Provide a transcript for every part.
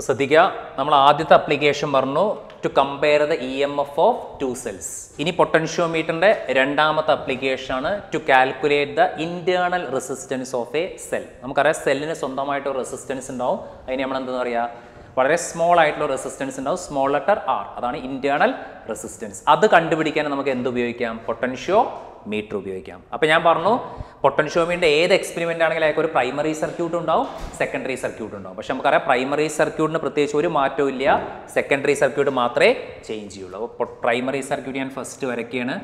അപ്പോൾ ശ്രദ്ധിക്കുക നമ്മൾ ആദ്യത്തെ അപ്ലിക്കേഷൻ പറഞ്ഞു to compare the E M F of two cells ഇനി പൊട്ടൻഷ്യോമീറ്ററിന്റെ രണ്ടാമത്തെ അപ്ലിക്കേഷനാണ് to calculate the internal resistance of a cell നമുക്കറിയാം സെല്ലിന് സ്വന്തമായിട്ട് ഒരു റെസിസ്റ്റൻസ് ഉണ്ടാവും. അതിന് നമ്മൾ എന്താ പറയുക വളരെ സ്മോൾ ആയിട്ടുള്ള റെസിസ്റ്റൻസ് ഉണ്ടാവും. സ്മോൾ ലെറ്റർ ആർ അതാണ് ഇന്റേണൽ റെസിസ്റ്റൻസ് അത് കണ്ടുപിടിക്കാൻ നമുക്ക് എന്ത് ഉപയോഗിക്കാം പൊട്ടൻഷ്യോ മീറ്റർ ഉപയോഗിക്കാം. അപ്പോൾ ഞാൻ പറഞ്ഞു പൊട്ടൻഷ്യോമീറ്ററിന്റെ ഏത് എക്സ്പെരിമെന്റ് ആണെങ്കിലും അയാൾക്ക് ഒരു പ്രൈമറി സർക്യൂട്ട് ഉണ്ടാവും സെക്കൻഡറി സർക്യൂട്ട് ഉണ്ടാവും. പക്ഷെ നമുക്കറിയാം പ്രൈമറി സർക്യൂട്ടിന് പ്രത്യേകിച്ച് ഒരു മാറ്റവും ഇല്ല. സെക്കൻഡറി സർക്യൂട്ട് മാത്രമേ ചേഞ്ച് ചെയ്യുള്ളൂ. അപ്പോൾ പ്രൈമറി സർക്യൂട്ട് ഞാൻ ഫസ്റ്റ് വരയ്ക്കുകയാണ്.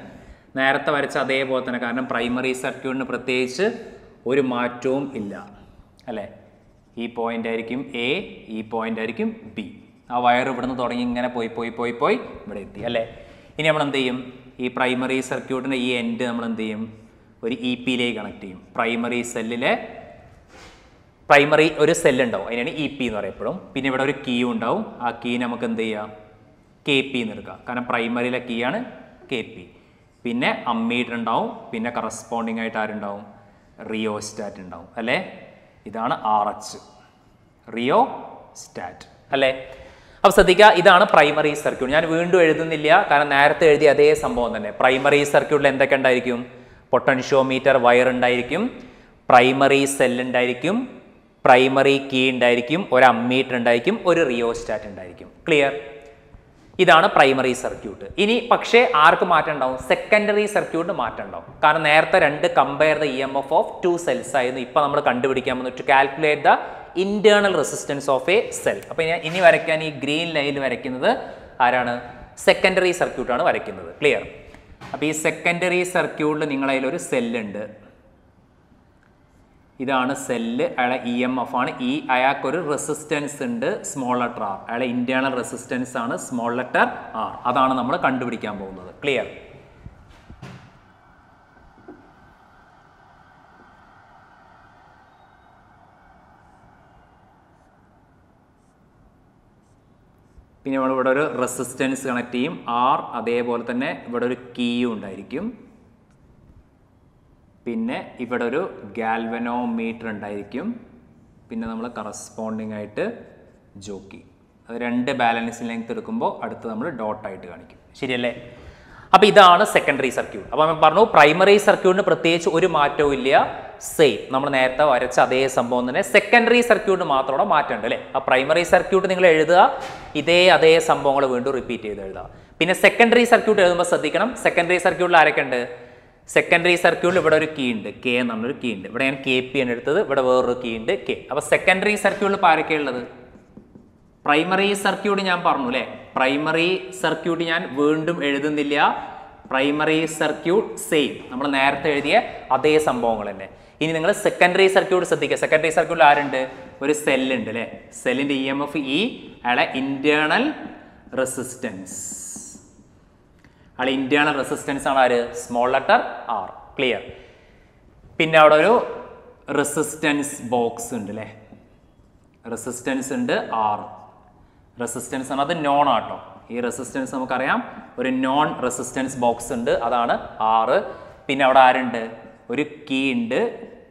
നേരത്തെ വരച്ച അതേപോലെ തന്നെ കാരണം പ്രൈമറി സർക്യൂട്ടിന് പ്രത്യേകിച്ച് ഒരു മാറ്റവും ഇല്ല. അല്ലേ? ഈ പോയിന്റ് ആയിരിക്കും എ ഈ പോയിന്റ് ആയിരിക്കും ബി ആ വയർ ഇവിടുന്ന് തുടങ്ങി ഇങ്ങനെ പോയി പോയി പോയി പോയി ഇവിടെ എത്തി. അല്ലേ? ഇനി നമ്മൾ എന്ത് ചെയ്യും? ഈ പ്രൈമറി സർക്യൂട്ടിന്റെ ഈ എൻഡ് നമ്മൾ എന്ത് ചെയ്യും? ഒരു ഇ പിയിലേക്ക് കണക്ട് ചെയ്യും. പ്രൈമറി സെല്ലിലെ പ്രൈമറി ഒരു സെല്ലുണ്ടാവും അതിനാണ് ഇ പി എന്ന് പറയപ്പെടും പിന്നെ ഇവിടെ ഒരു കീ ഉണ്ടാവും. ആ കീ നമുക്ക് എന്ത് ചെയ്യാം? കെ പി എന്ന് എടുക്കാം. കാരണം പ്രൈമറിയിലെ കീ ആണ് കെ പി പിന്നെ അമ്മീറ്റർ ഉണ്ടാവും. പിന്നെ കറസ്പോണ്ടിങ് ആയിട്ട് ആരുണ്ടാവും? റിയോ സ്റ്റാറ്റ് ഉണ്ടാവും. അല്ലേ? ഇതാണ് ആർ എച്ച് റിയോ സ്റ്റാറ്റ് അല്ലേ? അപ്പോൾ ശ്രദ്ധിക്കുക ഇതാണ് പ്രൈമറി സർക്യൂട്ട് ഞാൻ വീണ്ടും എഴുതുന്നില്ല കാരണം നേരത്തെ എഴുതിയ അതേ സംഭവം തന്നെ. പ്രൈമറി സർക്യൂട്ടിൽ എന്തൊക്കെ ഉണ്ടായിരിക്കും? പൊട്ടൻഷ്യോമീറ്റർ വയർ ഉണ്ടായിരിക്കും. പ്രൈമറി സെൽ ഉണ്ടായിരിക്കും. പ്രൈമറി കീ ഉണ്ടായിരിക്കും. ഒരു അമ്മീറ്റർ ഉണ്ടായിരിക്കും. ഒരു റിയോസ്റ്റാറ്റ് ഉണ്ടായിരിക്കും. ക്ലിയർ ഇതാണ് പ്രൈമറി സർക്യൂട്ട് ഇനി പക്ഷേ ആർക്ക് മാറ്റം ഉണ്ടാവും? സെക്കൻഡറി സർക്യൂട്ടിന് മാറ്റം ഉണ്ടാവും. കാരണം നേരത്തെ രണ്ട് compare the E M F of two cells ആയിരുന്നു. ഇപ്പൊ നമ്മൾ കണ്ടുപിടിക്കാൻ പോകുന്നു to calculate the internal resistance of a cell അപ്പൊ ഞാൻ ഇനി വരയ്ക്കാൻ ഈ ഗ്രീൻ ലൈനിൽ വരയ്ക്കുന്നത് ആരാണ്? സെക്കൻഡറി സർക്യൂട്ടാണ് വരയ്ക്കുന്നത്. ക്ലിയർ അപ്പോൾ ഈ സെക്കൻഡറി സർക്യൂട്ടിൽ നിങ്ങളതിലൊരു സെല്ലുണ്ട് ഇതാണ് സെല്ല് അയാളെ ഇ എം എഫ് ആണ്. ഈ അയാൾക്കൊരു റെസിസ്റ്റൻസ് ഉണ്ട് സ്മോൾ ലെറ്റർ ആർ അയാളെ ഇന്റേണൽ റെസിസ്റ്റൻസ് ആണ് സ്മോൾ ലെറ്റർ ആർ അതാണ് നമ്മൾ കണ്ടുപിടിക്കാൻ പോകുന്നത്. ക്ലിയർ പിന്നെ നമ്മൾ ഇവിടെ ഒരു റെസിസ്റ്റൻസ് കണക്ട് ചെയ്യും. ആർ അതേപോലെ തന്നെ ഇവിടെ ഒരു കീയും ഉണ്ടായിരിക്കും. പിന്നെ ഇവിടെ ഒരു ഗാൽവനോമീറ്റർ ഉണ്ടായിരിക്കും. പിന്നെ നമ്മൾ കറസ്പോണ്ടിങ് ആയിട്ട് ജോക്കി അത് രണ്ട് ബാലൻസ് ലെങ്ത് എടുക്കുമ്പോൾ അടുത്ത് നമ്മൾ ഡോട്ടായിട്ട് കാണിക്കും. ശരിയല്ലേ? അപ്പോൾ ഇതാണ് സെക്കൻഡറി സർക്യൂട്ട് അപ്പോൾ നമ്മൾ പറഞ്ഞു പ്രൈമറി സർക്യൂട്ടിന് പ്രത്യേകിച്ച് ഒരു മാറ്റവും ഇല്ല. സെയിം നമ്മൾ നേരത്തെ വരച്ച അതേ സംഭവം തന്നെ സെക്കൻഡറി സർക്യൂട്ട് മാത്രമാണ് മാറ്റേണ്ടത് അല്ലേ? ആ പ്രൈമറി സർക്യൂട്ട് നിങ്ങൾ എഴുതുക ഇതേ അതേ സംഭവങ്ങൾ വീണ്ടും റിപ്പീറ്റ് ചെയ്ത് എഴുതുക. പിന്നെ സെക്കൻഡറി സർക്യൂട്ട് എഴുതുമ്പോൾ ശ്രദ്ധിക്കണം. സെക്കൻഡറി സർക്യൂട്ടിൽ ആരൊക്കെ ഉണ്ട്? സെക്കൻഡറി സർക്യൂട്ടിൽ ഇവിടെ ഒരു കീ ഉണ്ട്. കെ എന്നുള്ളൊരു കീ ഉണ്ട്. ഇവിടെ ഞാൻ കെ പി ആണ് എടുത്തത്. ഇവിടെ വേറൊരു കീ ഉണ്ട്. കെ അപ്പോൾ സെക്കൻഡറി സർക്യൂട്ടിൽ ഇപ്പോൾ ആരൊക്കെ ഉള്ളത്? പ്രൈമറി സർക്യൂട്ട് ഞാൻ പറഞ്ഞു അല്ലേ? പ്രൈമറി സർക്യൂട്ട് ഞാൻ വീണ്ടും എഴുതുന്നില്ല. പ്രൈമറി സർക്യൂട്ട് സെയിം നമ്മൾ നേരത്തെ എഴുതിയ അതേ സംഭവങ്ങൾ തന്നെ. ഇനി നിങ്ങൾ സെക്കൻഡറി സർക്യൂട്ട് ശ്രദ്ധിക്കുക. സെക്കൻഡറി സർക്യൂട്ടിൽ ആരുണ്ട്? ഒരു സെല്ലുണ്ട് അല്ലേ? സെല്ലിന്റെ ഇ എം എഫ് ഇ അയാളെ ഇന്റേണൽ റെസിസ്റ്റൻസ് അയാളെ ഇന്റേണൽ റെസിസ്റ്റൻസ് ആണ് ആര്? സ്മോൾ ലെറ്റർ ആർ ക്ലിയർ പിന്നെ അവിടെ ഒരു റെസിസ്റ്റൻസ് ബോക്സ് ഉണ്ട് അല്ലേ? റെസിസ്റ്റൻസ് ഉണ്ട് ആർ റെസിസ്റ്റൻസ് ആണ് അത് നോൺ ആട്ടോ. ഈ റെസിസ്റ്റൻസ് നമുക്കറിയാം. ഒരു നോൺ റെസിസ്റ്റൻസ് ബോക്സ് ഉണ്ട്. അതാണ് ആറ് പിന്നെ അവിടെ ആരുണ്ട്? ഒരു കീ ഉണ്ട്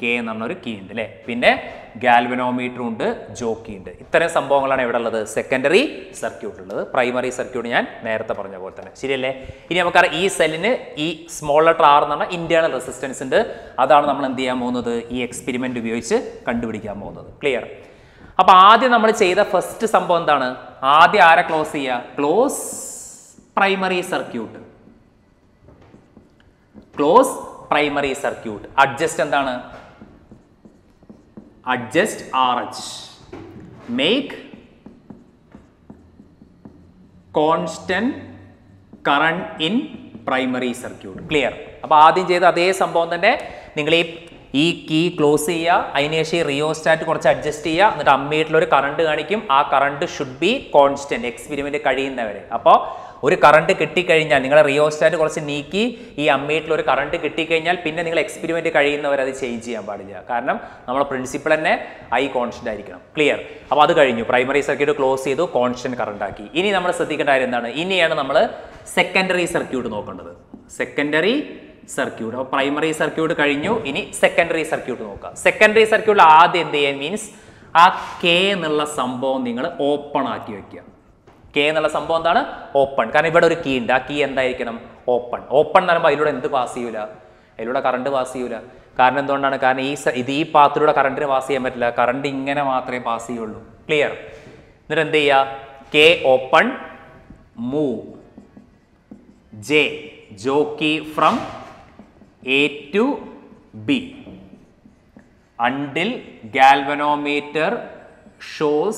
കെ എന്ന് പറഞ്ഞ ഒരു കീ ഉണ്ട് അല്ലേ പിന്നെ ഗാൽവനോമീറ്റർ ഉണ്ട് ജോക്കി ഉണ്ട്. ഇത്തരം സംഭവങ്ങളാണ് ഇവിടെ ഉള്ളത്. സെക്കൻഡറി സർക്യൂട്ട് ഉള്ളത്. പ്രൈമറി സർക്യൂട്ട് ഞാൻ നേരത്തെ പറഞ്ഞ പോലെ തന്നെ. ശരിയല്ലേ? ഇനി നമുക്കറിയാം ഈ സെല്ലിന് ഈ സ്മോൾ ലെറ്റർ ആർ എന്ന് പറഞ്ഞാൽ ഇന്റേണൽ റെസിസ്റ്റൻസ് ഉണ്ട്. അതാണ് നമ്മൾ എന്ത് ചെയ്യാൻ പോകുന്നത്? ഈ എക്സ്പെരിമെന്റ് ഉപയോഗിച്ച് കണ്ടുപിടിക്കാൻ പോകുന്നത്. ക്ലിയർ അപ്പൊ ആദ്യം നമ്മൾ ചെയ്ത ഫസ്റ്റ് സംഭവം എന്താണ്? ആദ്യം ആരെ ക്ലോസ് ചെയ്യുക close primary circuit close primary circuit adjust എന്താണ്? Adjust R H make constant current in primary circuit clear അപ്പോൾ ആദ്യം ചെയ്ത അതേ സംഭവം തന്നെ നിങ്ങൾ ഈ ഈ കീ ക്ലോസ് ചെയ്യുക അതിനുശേഷം റിയോസ്റ്റാറ്റ് കുറച്ച് അഡ്ജസ്റ്റ് ചെയ്യുക എന്നിട്ട് അമ്മീറ്റിൽ ഒരു കറണ്ട് കാണിക്കും. ആ current should be constant experiment കഴിയുന്നവരെ. അപ്പോൾ ഒരു കറണ്ട് കിട്ടിക്കഴിഞ്ഞാൽ നിങ്ങളെ റിയോസ്റ്റാറ്റ് കുറച്ച് നീക്കി ഈ അമ്മീറ്റിൽ ഒരു കറണ്ട് കിട്ടിക്കഴിഞ്ഞാൽ പിന്നെ നിങ്ങൾ എക്സ്പെരിമെന്റ് കഴിയുന്നവർ അത് ചേഞ്ച് ചെയ്യാൻ പാടില്ല. കാരണം നമ്മുടെ പ്രിൻസിപ്പിൾ തന്നെ ഐ കോൺസ്റ്റന്റ് ആയിരിക്കണം. ക്ലിയർ അപ്പോൾ അത് കഴിഞ്ഞു. പ്രൈമറി സർക്യൂട്ട് ക്ലോസ് ചെയ്തു കോൺസ്റ്റന്റ് കറണ്ട് ആക്കി. ഇനി നമ്മൾ ശ്രദ്ധിക്കേണ്ട കാര്യം എന്താണ്? ഇനിയാണ് നമ്മൾ സെക്കൻഡറി സർക്യൂട്ട് നോക്കേണ്ടത്. സെക്കൻഡറി സർക്യൂട്ട് അപ്പോൾ പ്രൈമറി സർക്യൂട്ട് കഴിഞ്ഞു. ഇനി സെക്കൻഡറി സർക്യൂട്ട് നോക്കുക സെക്കൻഡറി സർക്യൂട്ടിൽ ആദ്യം എന്ത് ചെയ്യാൻ മീൻസ് ആ കെ എന്നുള്ള സംഭവം നിങ്ങൾ ഓപ്പൺ ആക്കി വെക്കുക. കെ എന്നുള്ള സംഭവം എന്താണ്? ഓപ്പൺ കാരണം ഇവിടെ ഒരു കീ ഉണ്ട്. ആ കീ എന്തായിരിക്കണം? ഓപ്പൺ ഓപ്പൺ എന്ന് പറയുമ്പോൾ അതിലൂടെ എന്ത് പാസ് ചെയ്യൂല? അതിലൂടെ കറണ്ട് പാസ് ചെയ്യൂല. കാരണം എന്തുകൊണ്ടാണ്? കാരണം ഈ ഇത് ഈ പാത്തിലൂടെ കറണ്ടിന് പാസ് ചെയ്യാൻ പറ്റില്ല. കറണ്ട് ഇങ്ങനെ മാത്രമേ പാസ് ചെയ്യുള്ളൂ. ക്ലിയർ എന്നിട്ട് എന്ത് ചെയ്യുക K open move J jockey from A to B until galvanometer shows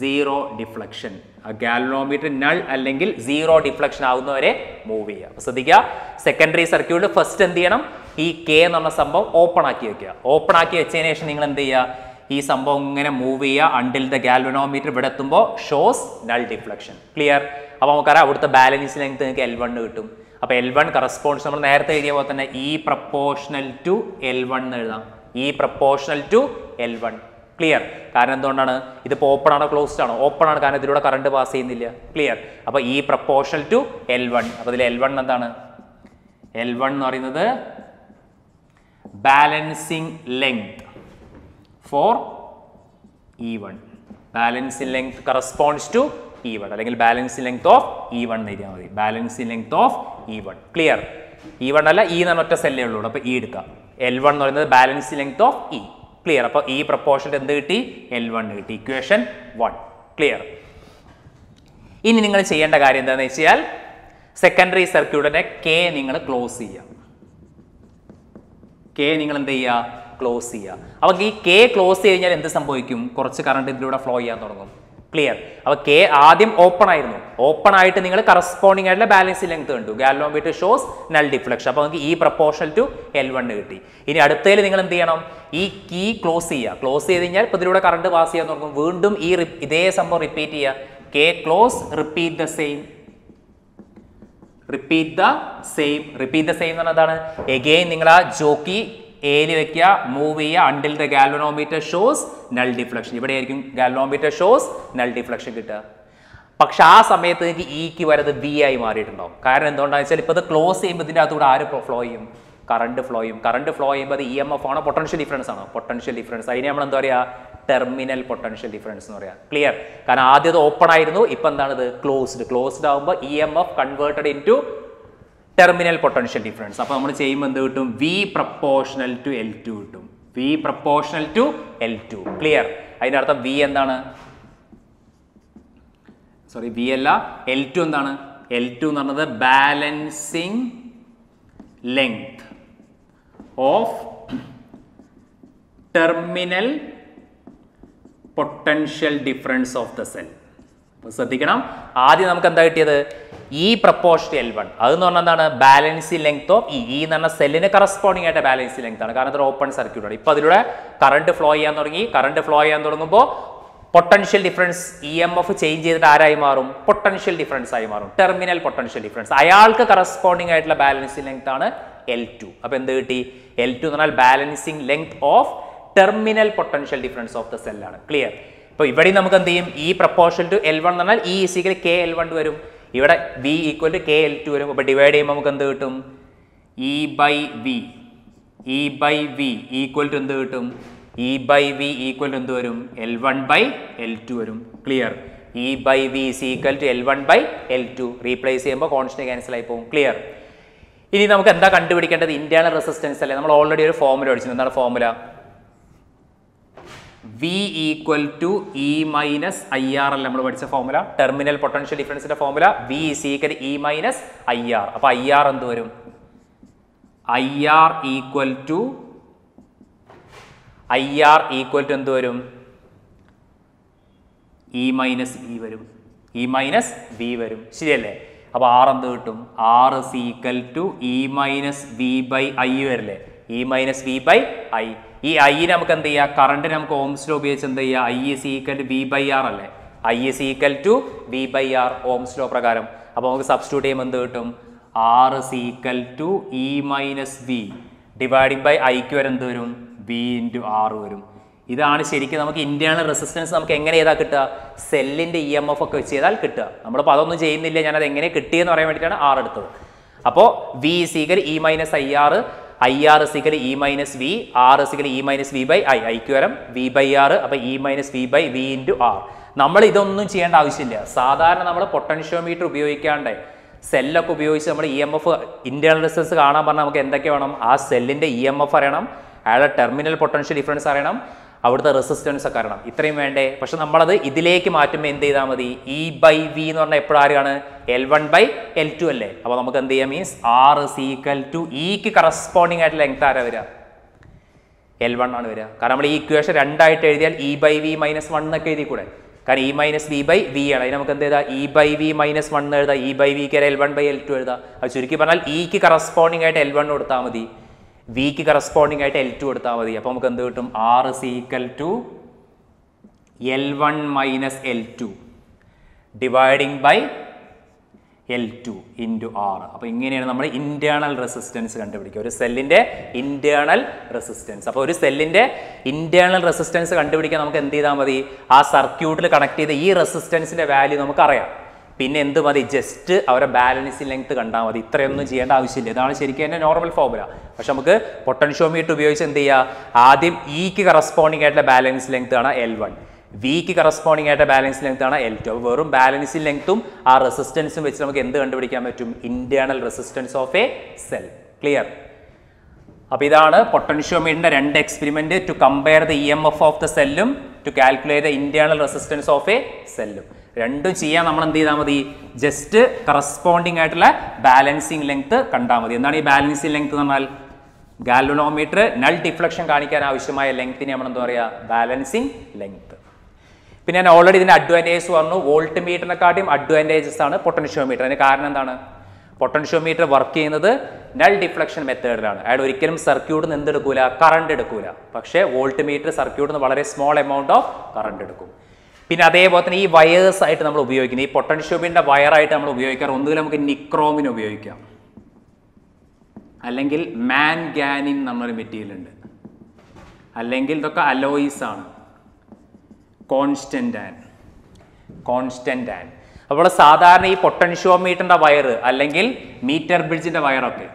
zero deflection galvanometer null അല്ലെങ്കിൽ സീറോ ഡിഫ്ലക്ഷൻ ആവുന്നവരെ മൂവ് ചെയ്യുക. അപ്പോൾ ശ്രദ്ധിക്കുക സെക്കൻഡറി സർക്യൂട്ട് ഫസ്റ്റ് എന്ത് ചെയ്യണം? ഈ കെ എന്ന് പറഞ്ഞ സംഭവം ഓപ്പൺ ആക്കി വെക്കുക. ഓപ്പൺ ആക്കി വെച്ചതിന് ശേഷം നിങ്ങൾ എന്ത് ചെയ്യുക? ഈ സംഭവം ഇങ്ങനെ മൂവ് ചെയ്യുക അണ്ടിൽ ദ ഗാൽവനോമീറ്റർ ഇവിടെ എത്തുമ്പോൾ ഷോസ് നൾ ഡിഫ്ലക്ഷൻ ക്ലിയർ അപ്പോൾ നമുക്കറിയാം അവിടുത്തെ ബാലൻസ് ലെങ്ത് നിങ്ങൾക്ക് എൽ വൺ കിട്ടും. അപ്പോൾ എൽ വൺ കറസ്പോൺസ് നമ്മൾ നേരത്തെ എഴുതിയ പോലെ തന്നെ ഈ പ്രപ്പോർഷണൽ ടു എൽ വൺ എന്ന് എഴുതാം. ഈ proportional to L one clear കാരണം എന്തുകൊണ്ടാണ്? ഇതിപ്പോൾ ഓപ്പൺ ആണോ ക്ലോസ്ഡ് ആണോ? ഓപ്പൺ ആണ്. കാരണം ഇതിലൂടെ കറണ്ട് പാസ് ചെയ്യുന്നില്ല. ക്ലിയർ അപ്പോൾ ഈ പ്രപ്പോർഷണൽ ടു എൽ വൺ അപ്പോൾ ഇതിൽ എൽ വൺ എന്താണ്? എൽ വൺ എന്ന് പറയുന്നത് balancing length for E one balancing length corresponds to E one അല്ലെങ്കിൽ balancing length of E one എന്ന് എഴുതിയാൽ മതി. Balancing length of E one clear E one അല്ല ഇ എന്ന് പറഞ്ഞ ഒറ്റ സെല്ലേ ഉള്ളൂ. അപ്പോൾ ഇ എടുക്കാം. എൽ വൺ എന്ന് പറയുന്നത് balancing length of E clear അപ്പോൾ ഈ പ്രപ്പോർഷൻ എന്ത് കിട്ടി? എൽ വൺ കിട്ടി. ഇക്വേഷൻ വൺ ക്ലിയർ ഇനി നിങ്ങൾ ചെയ്യേണ്ട കാര്യം എന്താണെന്ന് വെച്ചാൽ സെക്കൻഡറി സർക്യൂട്ടിനെ കെ നിങ്ങൾ ക്ലോസ് ചെയ്യുക കെ നിങ്ങൾ എന്ത് ചെയ്യുക? ക്ലോസ് ചെയ്യുക. അപ്പോൾ ഈ കെ ക്ലോസ് ചെയ്ത് കഴിഞ്ഞാൽ എന്ത് സംഭവിക്കും? കുറച്ച് കറണ്ട് ഇതിലൂടെ ഫ്ലോ ചെയ്യാൻ തുടങ്ങും. ക്ലിയർ അപ്പോൾ കെ ആദ്യം ഓപ്പൺ ആയിരുന്നു. ഓപ്പൺ ആയിട്ട് നിങ്ങൾ കറസ്പോണ്ടിങ് ആയിട്ടുള്ള ബാലൻസ് ലെങ്ത് കണ്ടു. ഗാലോമീറ്റർ ഷോസ് നൽ ഡിഫ്ലക്ഷൻ അപ്പോൾ നിങ്ങൾക്ക് ഈ പ്രപ്പോർഷൻ ടു എൽ വൺ കിട്ടി. ഇനി അടുത്തതിൽ നിങ്ങൾ എന്ത് ചെയ്യണം? ഈ കീ ക്ലോസ് ചെയ്യുക. ക്ലോസ് ചെയ്ത് കഴിഞ്ഞാൽ ഇപ്പോൾ ഇതിലൂടെ കറണ്ട് പാസ് ചെയ്യാൻ തുടങ്ങും. വീണ്ടും ഈ ഇതേ സംഭവം റിപ്പീറ്റ് ചെയ്യുക. K close repeat the same repeat the same repeat the same എന്ന് പറഞ്ഞാൽ എന്താണ്? എഗെയിൻ നിങ്ങൾ ആ ജോക്കി എയിൽ വെക്കുക മൂവ് ചെയ്യുക. Until the galvanometer shows null deflection ഇവിടെ ആയിരിക്കും ഗാൽവനോമീറ്റർ ഷോസ് നൾ ഡിഫ്ലക്ഷൻ കിട്ടുക. പക്ഷെ ആ സമയത്ത് എനിക്ക് ഇക്ക് വരത് വി ആയി മാറിയിട്ടുണ്ടാവും. കാരണം എന്തുകൊണ്ടാണെന്ന് വെച്ചാൽ ഇപ്പോൾ ഇത് ക്ലോസ് ചെയ്യുമ്പോൾ ഇതിന്റെ അകത്തൂടെ ആര് ഫ്ലോ ചെയ്യും? കറണ്ട് ഫ്ലോ ചെയ്യും. കറണ്ട് ഫ്ലോ ചെയ്യുമ്പോൾ അത് ഇ എം എഫ് ആണോ? പൊട്ടൻഷ്യൽ ഡിഫറൻസ് ആണോ? പൊട്ടൻഷ്യൽ ഡിഫറൻസ് അതിനെ നമ്മൾ എന്താ പറയുക ടെർമിനൽ പൊട്ടൻഷ്യൽ ഡിഫറൻസ് എന്ന് പറയാം. ക്ലിയർ കാരണം ആദ്യം ഓപ്പൺ ആയിരുന്നു. ഇപ്പം എന്താണിത്? ക്ലോസ്ഡ് ക്ലോസ്ഡ് ആകുമ്പോൾ E M F converted in terminal potential difference. അപ്പോൾ നമ്മൾ ചെയ്യുമ്പോൾ എന്ത് കിട്ടും? V proportional to L two കിട്ടും. V proportional to L two clear അതിന്റെ അർത്ഥം വി എന്താണ്? സോറി വി അല്ല എൽ ടു എന്താണ്? എൽ ടു എന്ന് പറഞ്ഞത് balancing length of terminal potential difference of the cell ശ്രദ്ധിക്കണം. ആദ്യം നമുക്ക് എന്താ കിട്ടിയത്? ഈ പ്രപ്പോർഷൻ എൽ വൺ അതെന്ന് പറഞ്ഞാൽ എന്താണ്? ബാലൻസി ലെങ്ത് ഓഫ് ഇ ഈ എന്ന് സെല്ലിന് കറസ്പോണ്ടിങ് ആയിട്ട് ബാലൻസി ലെങ്ത് ആണ്. കാരണം ഇത് ഓപ്പൺ സർക്യൂട്ട് ആണ്. ഇപ്പോൾ അതിലൂടെ കറണ്ട് ഫ്ലോ ചെയ്യാൻ തുടങ്ങി. കറണ്ട് ഫ്ലോ ചെയ്യാൻ തുടങ്ങുമ്പോൾ potential difference E M F change ചെയ്തിട്ട് ആരായി മാറും? പൊട്ടൻഷ്യൽ ഡിഫറൻസ് ആയി മാറും. ടെർമിനൽ പൊട്ടൻഷ്യൽ ഡിഫറൻസ് അയാൾക്ക് കറസ്പോണ്ടിങ് ആയിട്ടുള്ള ബാലൻസിങ് ലെങ്ത് ആണ് എൽ ടു അപ്പോൾ എന്ത് കിട്ടി? എൽ ടു എന്ന് പറഞ്ഞാൽ balancing length of terminal potential difference of the സെല്ലാണ് clear ഇപ്പോൾ ഇവിടെ നമുക്ക് എന്ത് ചെയ്യും? ഈ പ്രപ്പോർഷൻ ടു എൽ വൺ എന്ന് പറഞ്ഞാൽ ഈ ഈസിക്കൽ കെ എൽ വൺ വരും. ഇവിടെ V equal to K L two വരും. അപ്പോൾ ഡിവൈഡ് ചെയ്യുമ്പോൾ നമുക്ക് എന്ത് കിട്ടും? E by V E by V equal to എന്ത് കിട്ടും? E by V equal to എന്ത് വരും? L one by L two വരും. Clear E by V is equal to L one by L two replace ചെയ്യുമ്പോൾ constant cancel ആയി പോകും. Clear ഇനി നമുക്ക് എന്താ കണ്ടുപിടിക്കേണ്ടത്? ഇന്റേണൽ റെസിസ്റ്റൻസ് അല്ലേ? നമ്മൾ ഓൾറെഡി ഒരു ഫോമുല പഠിച്ചു എന്താണ് formula V equal to E minus I R അല്ല നമ്മൾ പഠിച്ച formula terminal potential ഡിഫറൻസിന്റെ formula V is equal E minus I R അപ്പൊ ഐ ആർ എന്ത് വരും? I R equal to I R equal to എന്ത് വരും? ഇ മൈനസ് ബി വരും. E minus B വരും. ശരിയല്ലേ? അപ്പോൾ ആർ എന്ത് കിട്ടും? R is equal to E minus B by I വരില്ലേ? E minus V by I ഈ ഐ നമുക്ക് എന്ത് ചെയ്യുക കറണ്ട് നമുക്ക് ഓംസ്ലോ ഉപയോഗിച്ച് എന്ത് ചെയ്യുക I is equal V by R അല്ലേ? I is equal to V by R Ohm's law പ്രകാരം. അപ്പോൾ നമുക്ക് സബ്സ്റ്റിറ്റ്യൂട്ട് ചെയ്യുമ്പോൾ എന്ത് കിട്ടും? R is equal to E minus V dividing by ഐക്ക് വരെ എന്ത് വരും? വി ഇന്റു ആർ വരും. ഇതാണ് ശരിക്കും നമുക്ക് ഇന്റേണൽ റെസിസ്റ്റൻസ് നമുക്ക് എങ്ങനെ ചെയ്താൽ കിട്ടുക? സെല്ലിന്റെ ഇ എം എഫ് ഒക്കെ വെച്ച് ചെയ്താൽ കിട്ടുക. നമ്മളിപ്പോൾ അതൊന്നും ചെയ്യുന്നില്ല. ഞാനത് എങ്ങനെ കിട്ടിയെന്ന് പറയാൻ വേണ്ടിയിട്ടാണ് ആർ എടുത്തത്. അപ്പോൾ V equal E minus I R I R equal E minus V R equal E minus V by I ഐക്ക് വരം വി ബൈ ആർ അപ്പോൾ E minus V by V into R നമ്മൾ ഇതൊന്നും ചെയ്യേണ്ട ആവശ്യമില്ല. സാധാരണ നമ്മൾ പൊട്ടൻഷ്യോമീറ്റർ ഉപയോഗിക്കാണ്ട് സെല്ലൊക്കെ ഉപയോഗിച്ച് നമ്മൾ E M F internal results കാണാൻ പറഞ്ഞാൽ നമുക്ക് എന്തൊക്കെ വേണം? ആ സെല്ലിന്റെ ഇ എം എഫ് അറിയണം. അയാളുടെ ടെർമിനൽ പൊട്ടൻഷ്യൽ ഡിഫറൻസ് അറിയണം. അവിടുത്തെ റെസിസ്റ്റൻസ് കാരണം. ഇത്രയും വേണ്ടേ. പക്ഷെ നമ്മളത് ഇതിലേക്ക് മാറ്റുമ്പോൾ എന്ത് ചെയ്താൽ മതി? ഇ ബൈ വി എന്ന് പറഞ്ഞാൽ എപ്പോഴാരാണ് L one by L two അല്ലേ? അപ്പോൾ നമുക്ക് എന്ത് ചെയ്യാം? Means R is equal to ഇക്ക് കറസ്പോണ്ടിങ് ആയിട്ട് ലെങ്ത് ആരാ വരിക? എൽ വൺ ആണ് വരിക. കാരണം നമ്മൾ ഈ ഇക്വേഷൻ രണ്ടായിട്ട് എഴുതിയാൽ E by V minus one എന്നൊക്കെ എഴുതി കൂടെ കാരണം E minus V by V ആണ്. അതിന് നമുക്ക് എന്ത് ചെയ്താൽ E by V minus one എഴുതാം. E by wick L one by L two എഴുതാം. അത് ചുരുക്കി പറഞ്ഞാൽ ഇക്ക് കറസ്പോണ്ടിങ് ആയിട്ട് എൽ വൺ കൊടുത്താൽ മതി. വിക്ക് കറസ്പോണ്ടിങ് ആയിട്ട് എൽ ടു കൊടുത്താൽ മതി. അപ്പോൾ നമുക്ക് എന്ത് കിട്ടും? R is equal to L one minus L two dividing by L two into R അപ്പോൾ ഇങ്ങനെയാണ് നമ്മൾ ഇന്റേണൽ റെസിസ്റ്റൻസ് കണ്ടുപിടിക്കുക. ഒരു സെല്ലിന്റെ ഇന്റേണൽ റെസിസ്റ്റൻസ് അപ്പോൾ ഒരു സെല്ലിന്റെ ഇന്റേണൽ റെസിസ്റ്റൻസ് കണ്ടുപിടിക്കാൻ നമുക്ക് എന്ത് ചെയ്താൽ മതി? ആ സർക്യൂട്ടിൽ കണക്ട് ചെയ്ത ഈ റെസിസ്റ്റൻസിന്റെ വാല്യൂ നമുക്കറിയാം. പിന്നെ എന്ത് മതി? ജസ്റ്റ് അവരെ ബാലൻസ് ലെങ്ത് കണ്ടാൽ മതി. ഇത്രയൊന്നും ചെയ്യേണ്ട ആവശ്യമില്ല. ഇതാണ് ശരിക്കും എന്റെ നോർമൽ ഫോമുല പക്ഷെ നമുക്ക് പൊട്ടൻഷ്യോമീറ്റർ ഉപയോഗിച്ച് എന്ത് ചെയ്യുക ആദ്യം ഇക്ക് കറസ്പോണ്ടിങ് ആയിട്ടുള്ള ബാലൻസ് ലെങ്ത് ആണ് എൽ വൺ വിക്ക് കറസ്പോണ്ടിങ് ആയിട്ട് ബാലൻസ് ലെങ്ത് ആണ് എൽ ടു വെറും ബാലൻസ് ലെങ്ത്തും ആ റെസിസ്റ്റൻസും വെച്ച് നമുക്ക് എന്ത് കണ്ടുപിടിക്കാൻ പറ്റും? Internal resistance of a cell clear അപ്പോൾ ഇതാണ് പൊട്ടൻഷ്യോമീറ്ററിന്റെ രണ്ട് experiment to compare the E M F of the സെല്ലും to calculate the internal resistance of a സെല്ലും രണ്ടും ചെയ്യാൻ നമ്മൾ എന്ത് ചെയ്താൽ മതി? ജസ്റ്റ് കറസ്പോണ്ടിങ് ആയിട്ടുള്ള ബാലൻസിങ് ലെങ്ത് കണ്ടാൽ മതി. എന്താണ് ഈ ബാലൻസിങ് ലെങ്ത് എന്ന് പറഞ്ഞാൽ? ഗാലുലോമീറ്റർ നൾ ഡിഫ്ലക്ഷൻ കാണിക്കാൻ ആവശ്യമായ ലെങ്ത്തിനെ നമ്മൾ എന്താ പറയുക ബാലൻസിങ് ലെങ്ത് പിന്നെ ഞാൻ ഓൾറെഡി ഇതിന്റെ അഡ്വാന്റേജ് പറഞ്ഞു. വോൾട്ട് മീറ്ററിനെക്കാട്ടിയും അഡ്വാന്റേജസ് ആണ് പൊട്ടൻഷ്യോമീറ്റർ അതിന് കാരണം എന്താണ്? പൊട്ടൻഷ്യോമീറ്റർ വർക്ക് ചെയ്യുന്നത് നൾ ഡിഫ്ലക്ഷൻ മെത്തേഡിലാണ് അയാൾ ഒരിക്കലും സർക്യൂട്ടിൽ നിന്ന് എന്തെടുക്കൂല കറണ്ട് എടുക്കൂല. പക്ഷേ വോൾട്ട് മീറ്റർ സർക്യൂട്ടിൽ നിന്ന് വളരെ സ്മോൾ എമൗണ്ട് ഓഫ് കറണ്ട് എടുക്കും. പിന്നെ അതേപോലെ തന്നെ ഈ വയേഴ്സ് ആയിട്ട് നമ്മൾ ഉപയോഗിക്കുന്നത്. ഈ പൊട്ടൻഷ്യോമീറ്ററിന്റെ വയറായിട്ട് നമ്മൾ ഉപയോഗിക്കാറ്. ഒന്നുകിൽ നമുക്ക് നിക്രോമിന് ഉപയോഗിക്കാം. അല്ലെങ്കിൽ മാൻഗാനിൻ നമ്മളൊരു മെറ്റീരിയൽ ഉണ്ട്. അല്ലെങ്കിൽ ഇതൊക്കെ അലോയിസ് ആണ്. കോൺസ്റ്റന്റ് ആൻ കോൺസ്റ്റന്റ് ആൻ അപ്പോൾ സാധാരണ ഈ പൊട്ടൻഷ്യോമീറ്ററിന്റെ വയറ് അല്ലെങ്കിൽ മീറ്റർ ബ്രിഡ്ജിന്റെ വയറൊക്കെ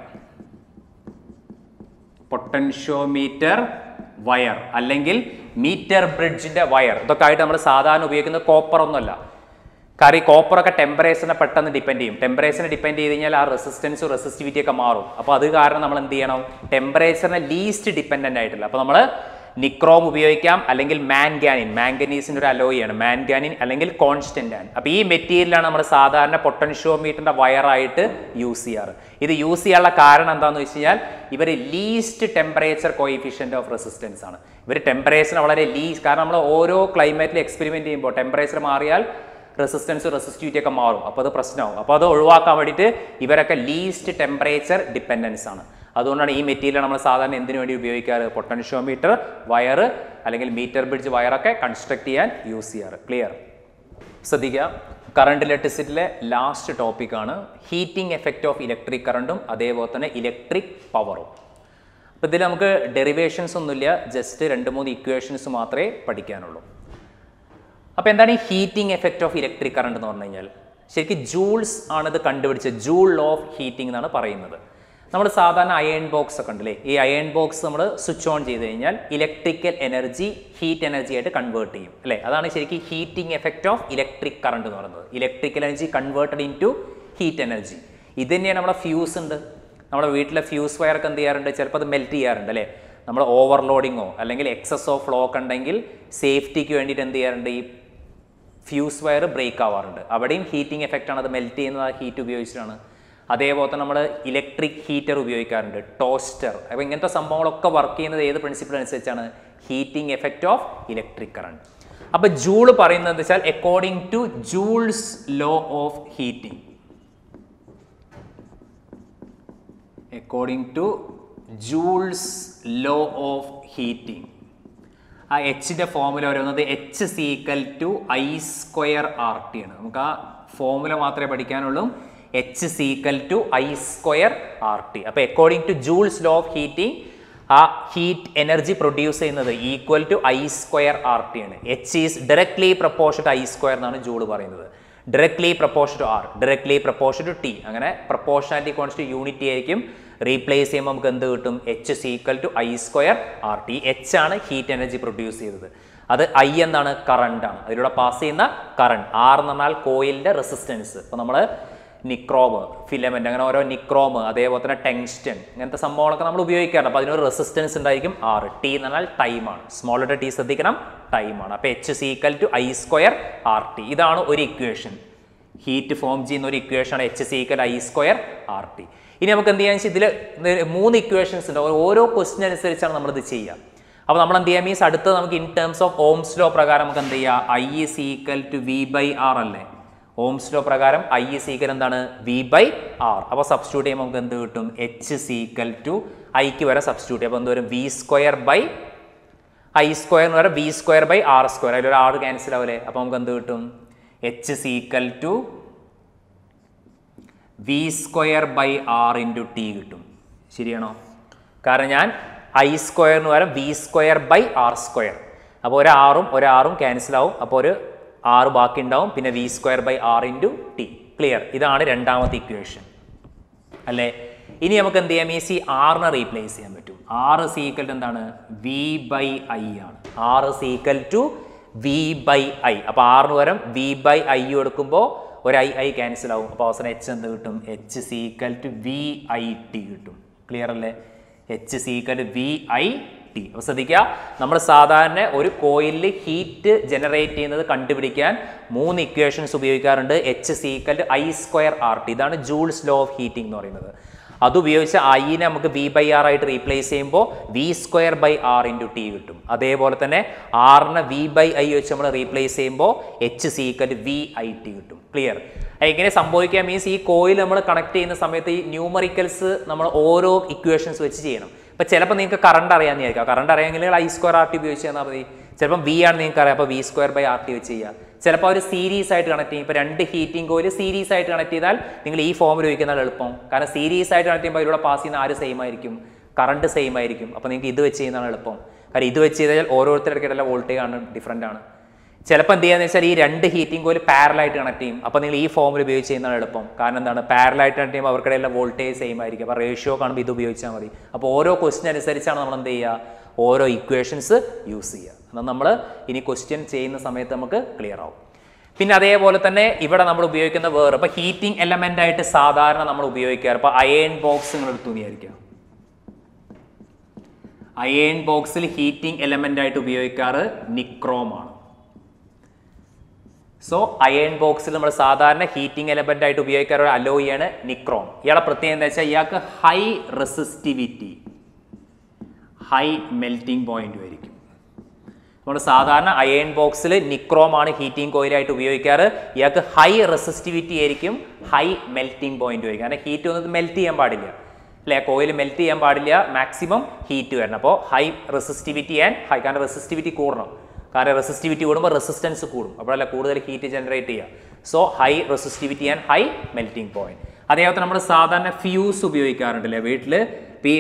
പൊട്ടൻഷ്യോമീറ്റർ വയർ അല്ലെങ്കിൽ മീറ്റർ ബ്രിഡ്ജിന്റെ വയർ. ഇതൊക്കെ ആയിട്ട് നമ്മൾ സാധാരണ ഉപയോഗിക്കുന്ന കോപ്പർ ഒന്നുമല്ല. കാരണം ഈ കോപ്പറൊക്കെ ടെമ്പറേച്ചറിനെ പെട്ടെന്ന് ഡിപ്പെൻഡ് ചെയ്യും. ടെമ്പറേച്ചറിനെ ഡിപ്പെൻഡ് ചെയ്ത് കഴിഞ്ഞാൽ ആ റെസിസ്റ്റൻസും റെസിസ്റ്റിവിറ്റിയൊക്കെ മാറും. അപ്പോൾ അത് കാരണം നമ്മൾ എന്ത് ചെയ്യണം? ടെമ്പറേച്ചറിനെ ലീസ്റ്റ് ഡിപ്പെൻഡന്റ് ആയിട്ടില്ല. അപ്പോൾ നമ്മൾ നിക്രോം ഉപയോഗിക്കാം അല്ലെങ്കിൽ മാൻഗാനിൻ മാംഗനീസിന്റെ ഒരു അലോയിയാണ് മാൻഗാനിൻ അല്ലെങ്കിൽ കോൺസ്റ്റന്റാൻ അപ്പോൾ ഈ മെറ്റീരിയലാണ് നമ്മൾ സാധാരണ പൊട്ടൻഷ്യോമീറ്ററിന്റെ വയറായിട്ട് യൂസ് ചെയ്യാറ്. ഇത് യൂസ് ചെയ്യാനുള്ള കാരണം എന്താണെന്ന് വെച്ച് കഴിഞ്ഞാൽ ഇവർ least temperature coefficient of resistance ആണ്. ഇവർ ടെമ്പറേച്ചർ വളരെ ലീസ് കാരണം നമ്മൾ ഓരോ ക്ലൈമറ്റിൽ എക്സ്പെരിമെന്റ് ചെയ്യുമ്പോൾ ടെമ്പറേച്ചർ മാറിയാൽ റെസിസ്റ്റൻസ് റെസിസ്റ്റിവിറ്റി ഒക്കെ മാറും. അപ്പോൾ അത് പ്രശ്നമാകും അപ്പോൾ അത് ഒഴിവാക്കാൻ വേണ്ടിയിട്ട് ഇവരൊക്കെ ലീസ്റ്റ് ടെമ്പറേച്ചർ ഡിപ്പെൻഡൻസ് ആണ്. അതുകൊണ്ടാണ് ഈ മെറ്റീരിയൽ നമ്മൾ സാധാരണ എന്തിനു വേണ്ടി ഉപയോഗിക്കാറ്? പൊട്ടൻഷ്യോമീറ്റർ വയർ അല്ലെങ്കിൽ മീറ്റർ ബ്രിഡ്ജ് വയറൊക്കെ കൺസ്ട്രക്ട് ചെയ്യാൻ യൂസ് ചെയ്യാറ്. ക്ലിയർ ശ്രദ്ധിക്കുക. കറണ്ട് ഇലക്ട്രിസിറ്റിയിലെ ലാസ്റ്റ് ടോപ്പിക്കാണ് ഹീറ്റിംഗ് എഫക്റ്റ് ഓഫ് ഇലക്ട്രിക് കറണ്ടും അതേപോലെ തന്നെ ഇലക്ട്രിക് പവറും അപ്പോൾ ഇതിൽ നമുക്ക് ഡെറിവേഷൻസ് ഒന്നുമില്ല. ജസ്റ്റ് രണ്ട് മൂന്ന് ഇക്വേഷൻസ് മാത്രമേ പഠിക്കാനുള്ളൂ. അപ്പോൾ എന്താണ് ഈ heating effect of electric current എന്ന് പറഞ്ഞു കഴിഞ്ഞാൽ? ശരിക്കും ജൂൾസ് ആണ് ഇത് കണ്ടുപിടിച്ചത്. ജൂൾ ഓഫ് ഹീറ്റിംഗ് എന്നാണ് പറയുന്നത്. നമ്മൾ സാധാരണ അയൺ ബോക്സ് ഒക്കെ ഉണ്ടല്ലേ? ഈ അയൺ ബോക്സ് നമ്മൾ സ്വിച്ച് ഓൺ ചെയ്ത് കഴിഞ്ഞാൽ ഇലക്ട്രിക്കൽ എനർജി ഹീറ്റ് എനർജി ആയിട്ട് കൺവേർട്ട് ചെയ്യും അല്ലേ? അതാണ് ശരിക്കും heating effect of electric current എന്ന് പറയുന്നത്. Electrical energy converted into heat energy ഇത് തന്നെയാണ് നമ്മുടെ ഫ്യൂസ് ഉണ്ട്. നമ്മുടെ വീട്ടിലെ ഫ്യൂസ് വയറൊക്കെ എന്ത് ചെയ്യാറുണ്ട്? ചിലപ്പോൾ അത് മെൽറ്റ് ചെയ്യാറുണ്ട് അല്ലേ? നമ്മൾ ഓവർലോഡിങ്ങോ അല്ലെങ്കിൽ എക്സസ് ഓഫ് ഫ്ലോ ഒക്കെ ഉണ്ടെങ്കിൽ സേഫ്റ്റിക്ക് വേണ്ടിയിട്ട് എന്ത് ചെയ്യാറുണ്ട്? ഈ ഫ്യൂസ് വയർ ബ്രേക്ക് ആവാറുണ്ട്. അവിടെയും ഹീറ്റിംഗ് എഫക്റ്റ് ആണ് അത് മെൽറ്റ് ചെയ്യുന്നത് ആ ഹീറ്റ് ഉപയോഗിച്ചിട്ടാണ്. അതേപോലെ തന്നെ നമ്മൾ ഇലക്ട്രിക് ഹീറ്റർ ഉപയോഗിക്കാറുണ്ട് ടോസ്റ്റർ അപ്പോൾ ഇങ്ങനത്തെ സംഭവങ്ങളൊക്കെ വർക്ക് ചെയ്യുന്നത് ഏത് പ്രിൻസിപ്പിൾ അനുസരിച്ചാണ്? Heating effect of electric current അപ്പോൾ ജൂൾ പറയുന്നത് എന്താ വെച്ചാൽ according to Joule's law of heating according to Joule's law of heating ആ എച്ചിന്റെ ഫോമുല വരുന്നത് H equal to I square R T ആണ്. നമുക്ക് ആ ഫോമുല മാത്രമേ പഠിക്കാനുള്ളൂ. H equal to I square R T അപ്പോൾ according to Joule's law of heating ആ heat energy produce ചെയ്യുന്നത് equal to I square R T ആണ്. H is directly proportion to I square എന്നാണ് Joule പറയുന്നത്. Directly proportion to R directly proportion to T അങ്ങനെ proportionality constant unity ആയിരിക്കും. Replace ചെയ്യുമ്പോൾ നമുക്ക് എന്ത് കിട്ടും? H equal to I square R T H ആണ് ഹീറ്റ് എനർജി പ്രൊഡ്യൂസ് ചെയ്തത്. അത് ഐ എന്നാണ് കറണ്ട് ആണ്. അതിലൂടെ പാസ് ചെയ്യുന്ന കറണ്ട് ആർ എന്ന് പറഞ്ഞാൽ കോയിലിന്റെ റെസിസ്റ്റൻസ് അപ്പോൾ നമ്മൾ നിക്രോമ് ഫിലമെന്റ് അങ്ങനെ ഓരോ നിക്രോമ് അതേപോലെ തന്നെ ടെങ്സ്റ്റൻ ഇങ്ങനത്തെ സംഭവങ്ങളൊക്കെ നമ്മൾ ഉപയോഗിക്കാറുണ്ട്. അപ്പോൾ അതിനൊരു റെസിസ്റ്റൻസ് ഉണ്ടായിരിക്കും. ആറ് ടി എന്ന് പറഞ്ഞാൽ ടൈമാണ് സ്മോൾ ലെറ്റർ ടി ശ്രദ്ധിക്കണം ടൈമാണ് അപ്പോൾ H is equal to I square R T ഇതാണ് ഒരു ഇക്വേഷൻ ഹീറ്റ് ഫോം ചെയ്യുന്ന ഒരു ഇക്വേഷനാണ് H is equal I square R T ഇനി നമുക്ക് എന്ത് ചെയ്യാന്ന് വെച്ചാൽ ഇതിൽ മൂന്ന് ഇക്വേഷൻസ് ഉണ്ട്. ഓരോ ക്വസ്റ്റ്യൻ അനുസരിച്ചാണ് നമ്മളിത് ചെയ്യുക. അപ്പോൾ നമ്മൾ എന്ത് ചെയ്യാം? മീൻസ് അടുത്ത് നമുക്ക് in terms of Ohm's law പ്രകാരം നമുക്ക് എന്ത് ചെയ്യാം? I is equal to V by R അല്ലേ? ഓംസ് ലോ പ്രകാരം ഐ ഇസ് സീക്കൽ എന്താണ്? വി ബൈ ആർ അപ്പോൾ സബ്സ്റ്റിറ്റ്യൂട്ട് ചെയ്യുമ്പോൾ നമുക്ക് എന്ത് കിട്ടും? എച്ച് സീക്വൽ ടു ഐക്ക് വരെ സബ്സ്റ്റിറ്റ്യൂട്ട് ചെയ്യും അപ്പോൾ എന്ത് വരും? V square by I square എന്ന് പറയുക V square by R square അതിൽ ഒരു ആർ ക്യാൻസൽ ആവില്ലേ അപ്പോൾ നമുക്ക് എന്ത് കിട്ടും? H equal to V square by R into T കിട്ടും. ശരിയാണോ? കാരണം ഞാൻ ഐ സ്ക്വയർ എന്ന് പറയാം V square by R square അപ്പോൾ ഒരു ആറും ഒരു ആറും ക്യാൻസൽ ആവും. അപ്പോൾ ഒരു ആറ് ബാക്കി ഉണ്ടാവും പിന്നെ V square by R into T clear ഇതാണ് രണ്ടാമത്തെ ഇക്വേഷൻ അല്ലേ? ഇനി നമുക്ക് എന്ത് ചെയ്യാം? ഈ സി ആറിനെ റീപ്ലേസ് ചെയ്യാൻ പറ്റും. ആറ് ടു എന്താണ്? വി ബൈ ഐ ആണ്. R equal to V by I അപ്പോൾ ആറിന് പകരം വി ബൈ ഐ എടുക്കുമ്പോൾ ഒരു ഐ ഐ ക്യാൻസൽ ആവും. അപ്പോൾ അവസാനം എച്ച് എന്ത് കിട്ടും? H equal to V I T കിട്ടും. ക്ലിയർ അല്ലേ? H equal to V I T അപ്പോൾ ശ്രദ്ധിക്കുക നമ്മൾ സാധാരണ ഒരു കോയിലിൽ ഹീറ്റ് ജനറേറ്റ് ചെയ്യുന്നത് കണ്ടുപിടിക്കാൻ മൂന്ന് ഇക്വേഷൻസ് ഉപയോഗിക്കാറുണ്ട്. H equal I square R T ഇതാണ് ജൂൾസ് ലോ ഓഫ് ഹീറ്റിംഗ് എന്ന് പറയുന്നത്. അതുപയോഗിച്ച് ഐനെ നമുക്ക് വി ബൈ ആർ ആയിട്ട് റീപ്ലേസ് ചെയ്യുമ്പോൾ V square by R into T കിട്ടും. അതേപോലെ തന്നെ ആറിനെ വി ബൈ ഐ വെച്ച് നമ്മൾ റീപ്ലേസ് ചെയ്യുമ്പോൾ H equal V I T കിട്ടും. ക്ലിയർ എങ്ങനെ സംഭവിക്കുക മീൻസ് ഈ കോയിൽ നമ്മൾ കണക്ട് ചെയ്യുന്ന സമയത്ത് ഈ ന്യൂമറിക്കൽസ് നമ്മൾ ഓരോ ഇക്വേഷൻസ് വെച്ച് ചെയ്യണം. ഇപ്പം ചിലപ്പോൾ നിങ്ങൾക്ക് കറണ്ട് അറിയാമെന്നായിരിക്കാം കറണ്ട് അറിയാമെങ്കിൽ ഐ സ്ക്വയർ ആർ ടി ഉപയോഗിച്ച് തന്നാൽ മതി. ചിലപ്പം വി ആണ് നിങ്ങൾക്ക് അറിയാം. അപ്പോൾ V square by R T വെച്ച് ചെയ്യുക. ചിലപ്പോൾ ഒരു സീരീസ് ആയിട്ട് കണക്ട് ചെയ്യും. ഇപ്പോൾ രണ്ട് ഹീറ്റിംഗ് കോയിൽ സീരീസ് ആയിട്ട് കണക്ട് ചെയ്താൽ നിങ്ങൾ ഈ ഫോമിൽ ഉപയോഗിക്കുന്നതാണ് എളുപ്പം. കാരണം സീരീസ് ആയിട്ട് കണക്ട് ചെയ്യുമ്പോൾ ഇതിലൂടെ പാസ് ചെയ്യുന്ന ആര് സെയിം ആയിരിക്കും? കറണ്ട് സെയിം ആയിരിക്കും. അപ്പോൾ നിങ്ങൾക്ക് ഇത് വെച്ച് ചെയ്യുന്നതാണ് എളുപ്പം. കാരണം ഇത് വെച്ച് ചെയ്താൽ ഓരോരുത്തരുടെ ഇടയ്ക്കുള്ള വോൾട്ടേജ് ആണ് ഡിഫറന്റ് ആണ്. ചിലപ്പോൾ എന്ത് ചെയ്യാന്ന് വെച്ചാൽ ഈ രണ്ട് ഹീറ്റിംഗ് കോയിൽ പാരലായിട്ട് കണക്ട് ചെയ്യും. അപ്പോൾ നിങ്ങൾ ഈ ഫോമിൽ ഉപയോഗിച്ച് ചെയ്യുന്നതാണ് എളുപ്പം. കാരണം എന്താണ്? പാരലായിട്ട് കണക്ട് ചെയ്യുമ്പോൾ അവർക്കിടയിലുള്ള വോൾട്ടേജ് സെയിം ആയിരിക്കും. അപ്പോൾ റേഷ്യോ കാണുമ്പോൾ ഇത് ഉപയോഗിച്ചാൽ മതി. അപ്പോൾ ഓരോ ക്വസ്റ്റ്യൻ അനുസരിച്ചാണ് നമ്മൾ എന്ത് ചെയ്യുക? ഓരോ ഇക്വേഷൻസ് യൂസ് ചെയ്യുക. എന്നാൽ നമ്മൾ ഇനി ക്വസ്റ്റ്യൻ ചെയ്യുന്ന സമയത്ത് നമുക്ക് ക്ലിയർ ആവും. പിന്നെ അതേപോലെ തന്നെ ഇവിടെ നമ്മൾ ഉപയോഗിക്കുന്ന വേറെ ഇപ്പോൾ ഹീറ്റിംഗ് എലമെന്റ് ആയിട്ട് സാധാരണ നമ്മൾ ഉപയോഗിക്കാറ്. ഇപ്പോൾ അയേൺ ബോക്സ് നിങ്ങൾ എടുത്തു വിചാരിക്കുക അയൺ ബോക്സിൽ ഹീറ്റിംഗ് എലമെന്റ് ആയിട്ട് ഉപയോഗിക്കാറ് നിക്രോമാണ്. സോ അയൺ ബോക്സിൽ നമ്മൾ സാധാരണ ഹീറ്റിംഗ് എലമെന്റ് ആയിട്ട് ഉപയോഗിക്കാറ് അലോയാണ് അലോയിയാണ് നിക്രോം ഇയാളെ പ്രത്യേകം എന്താ വെച്ചാൽ ഇയാൾക്ക് high resistivity high melting point ആയിരിക്കും. നമ്മൾ സാധാരണ അയൺ ബോക്സിൽ നിക്രോമാണ് ഹീറ്റിംഗ് കോയിലായിട്ട് ഉപയോഗിക്കാറ്. ഇയാൾക്ക് ഹൈ റെസിസ്റ്റിവിറ്റി ആയിരിക്കും ഹൈ മെൽറ്റിംഗ് പോയിന്റ് ആയിരിക്കും. കാരണം ഹീറ്റ് ഒന്നും മെൽറ്റ് ചെയ്യാൻ പാടില്ല. അല്ലേ? കോയിൽ മെൽറ്റ് ചെയ്യാൻ പാടില്ല മാക്സിമം ഹീറ്റ് വരണം. അപ്പോൾ ഹൈ റെസിസ്റ്റിവിറ്റി ആൻഡ് ഹൈ കാരണം റെസിസ്റ്റിവിറ്റി കൂടണം. കാരണം റെസിസ്റ്റിവിറ്റി കൂടുമ്പോൾ റെസിസ്റ്റൻസ് കൂടും. അപ്പോഴല്ല കൂടുതൽ ഹീറ്റ് ജനറേറ്റ് ചെയ്യുക so high resistivity and high melting point അതേപോലെ നമ്മൾ സാധാരണ ഫ്യൂസ് ഉപയോഗിക്കാറുണ്ടല്ലേ വീട്ടിൽ ഈ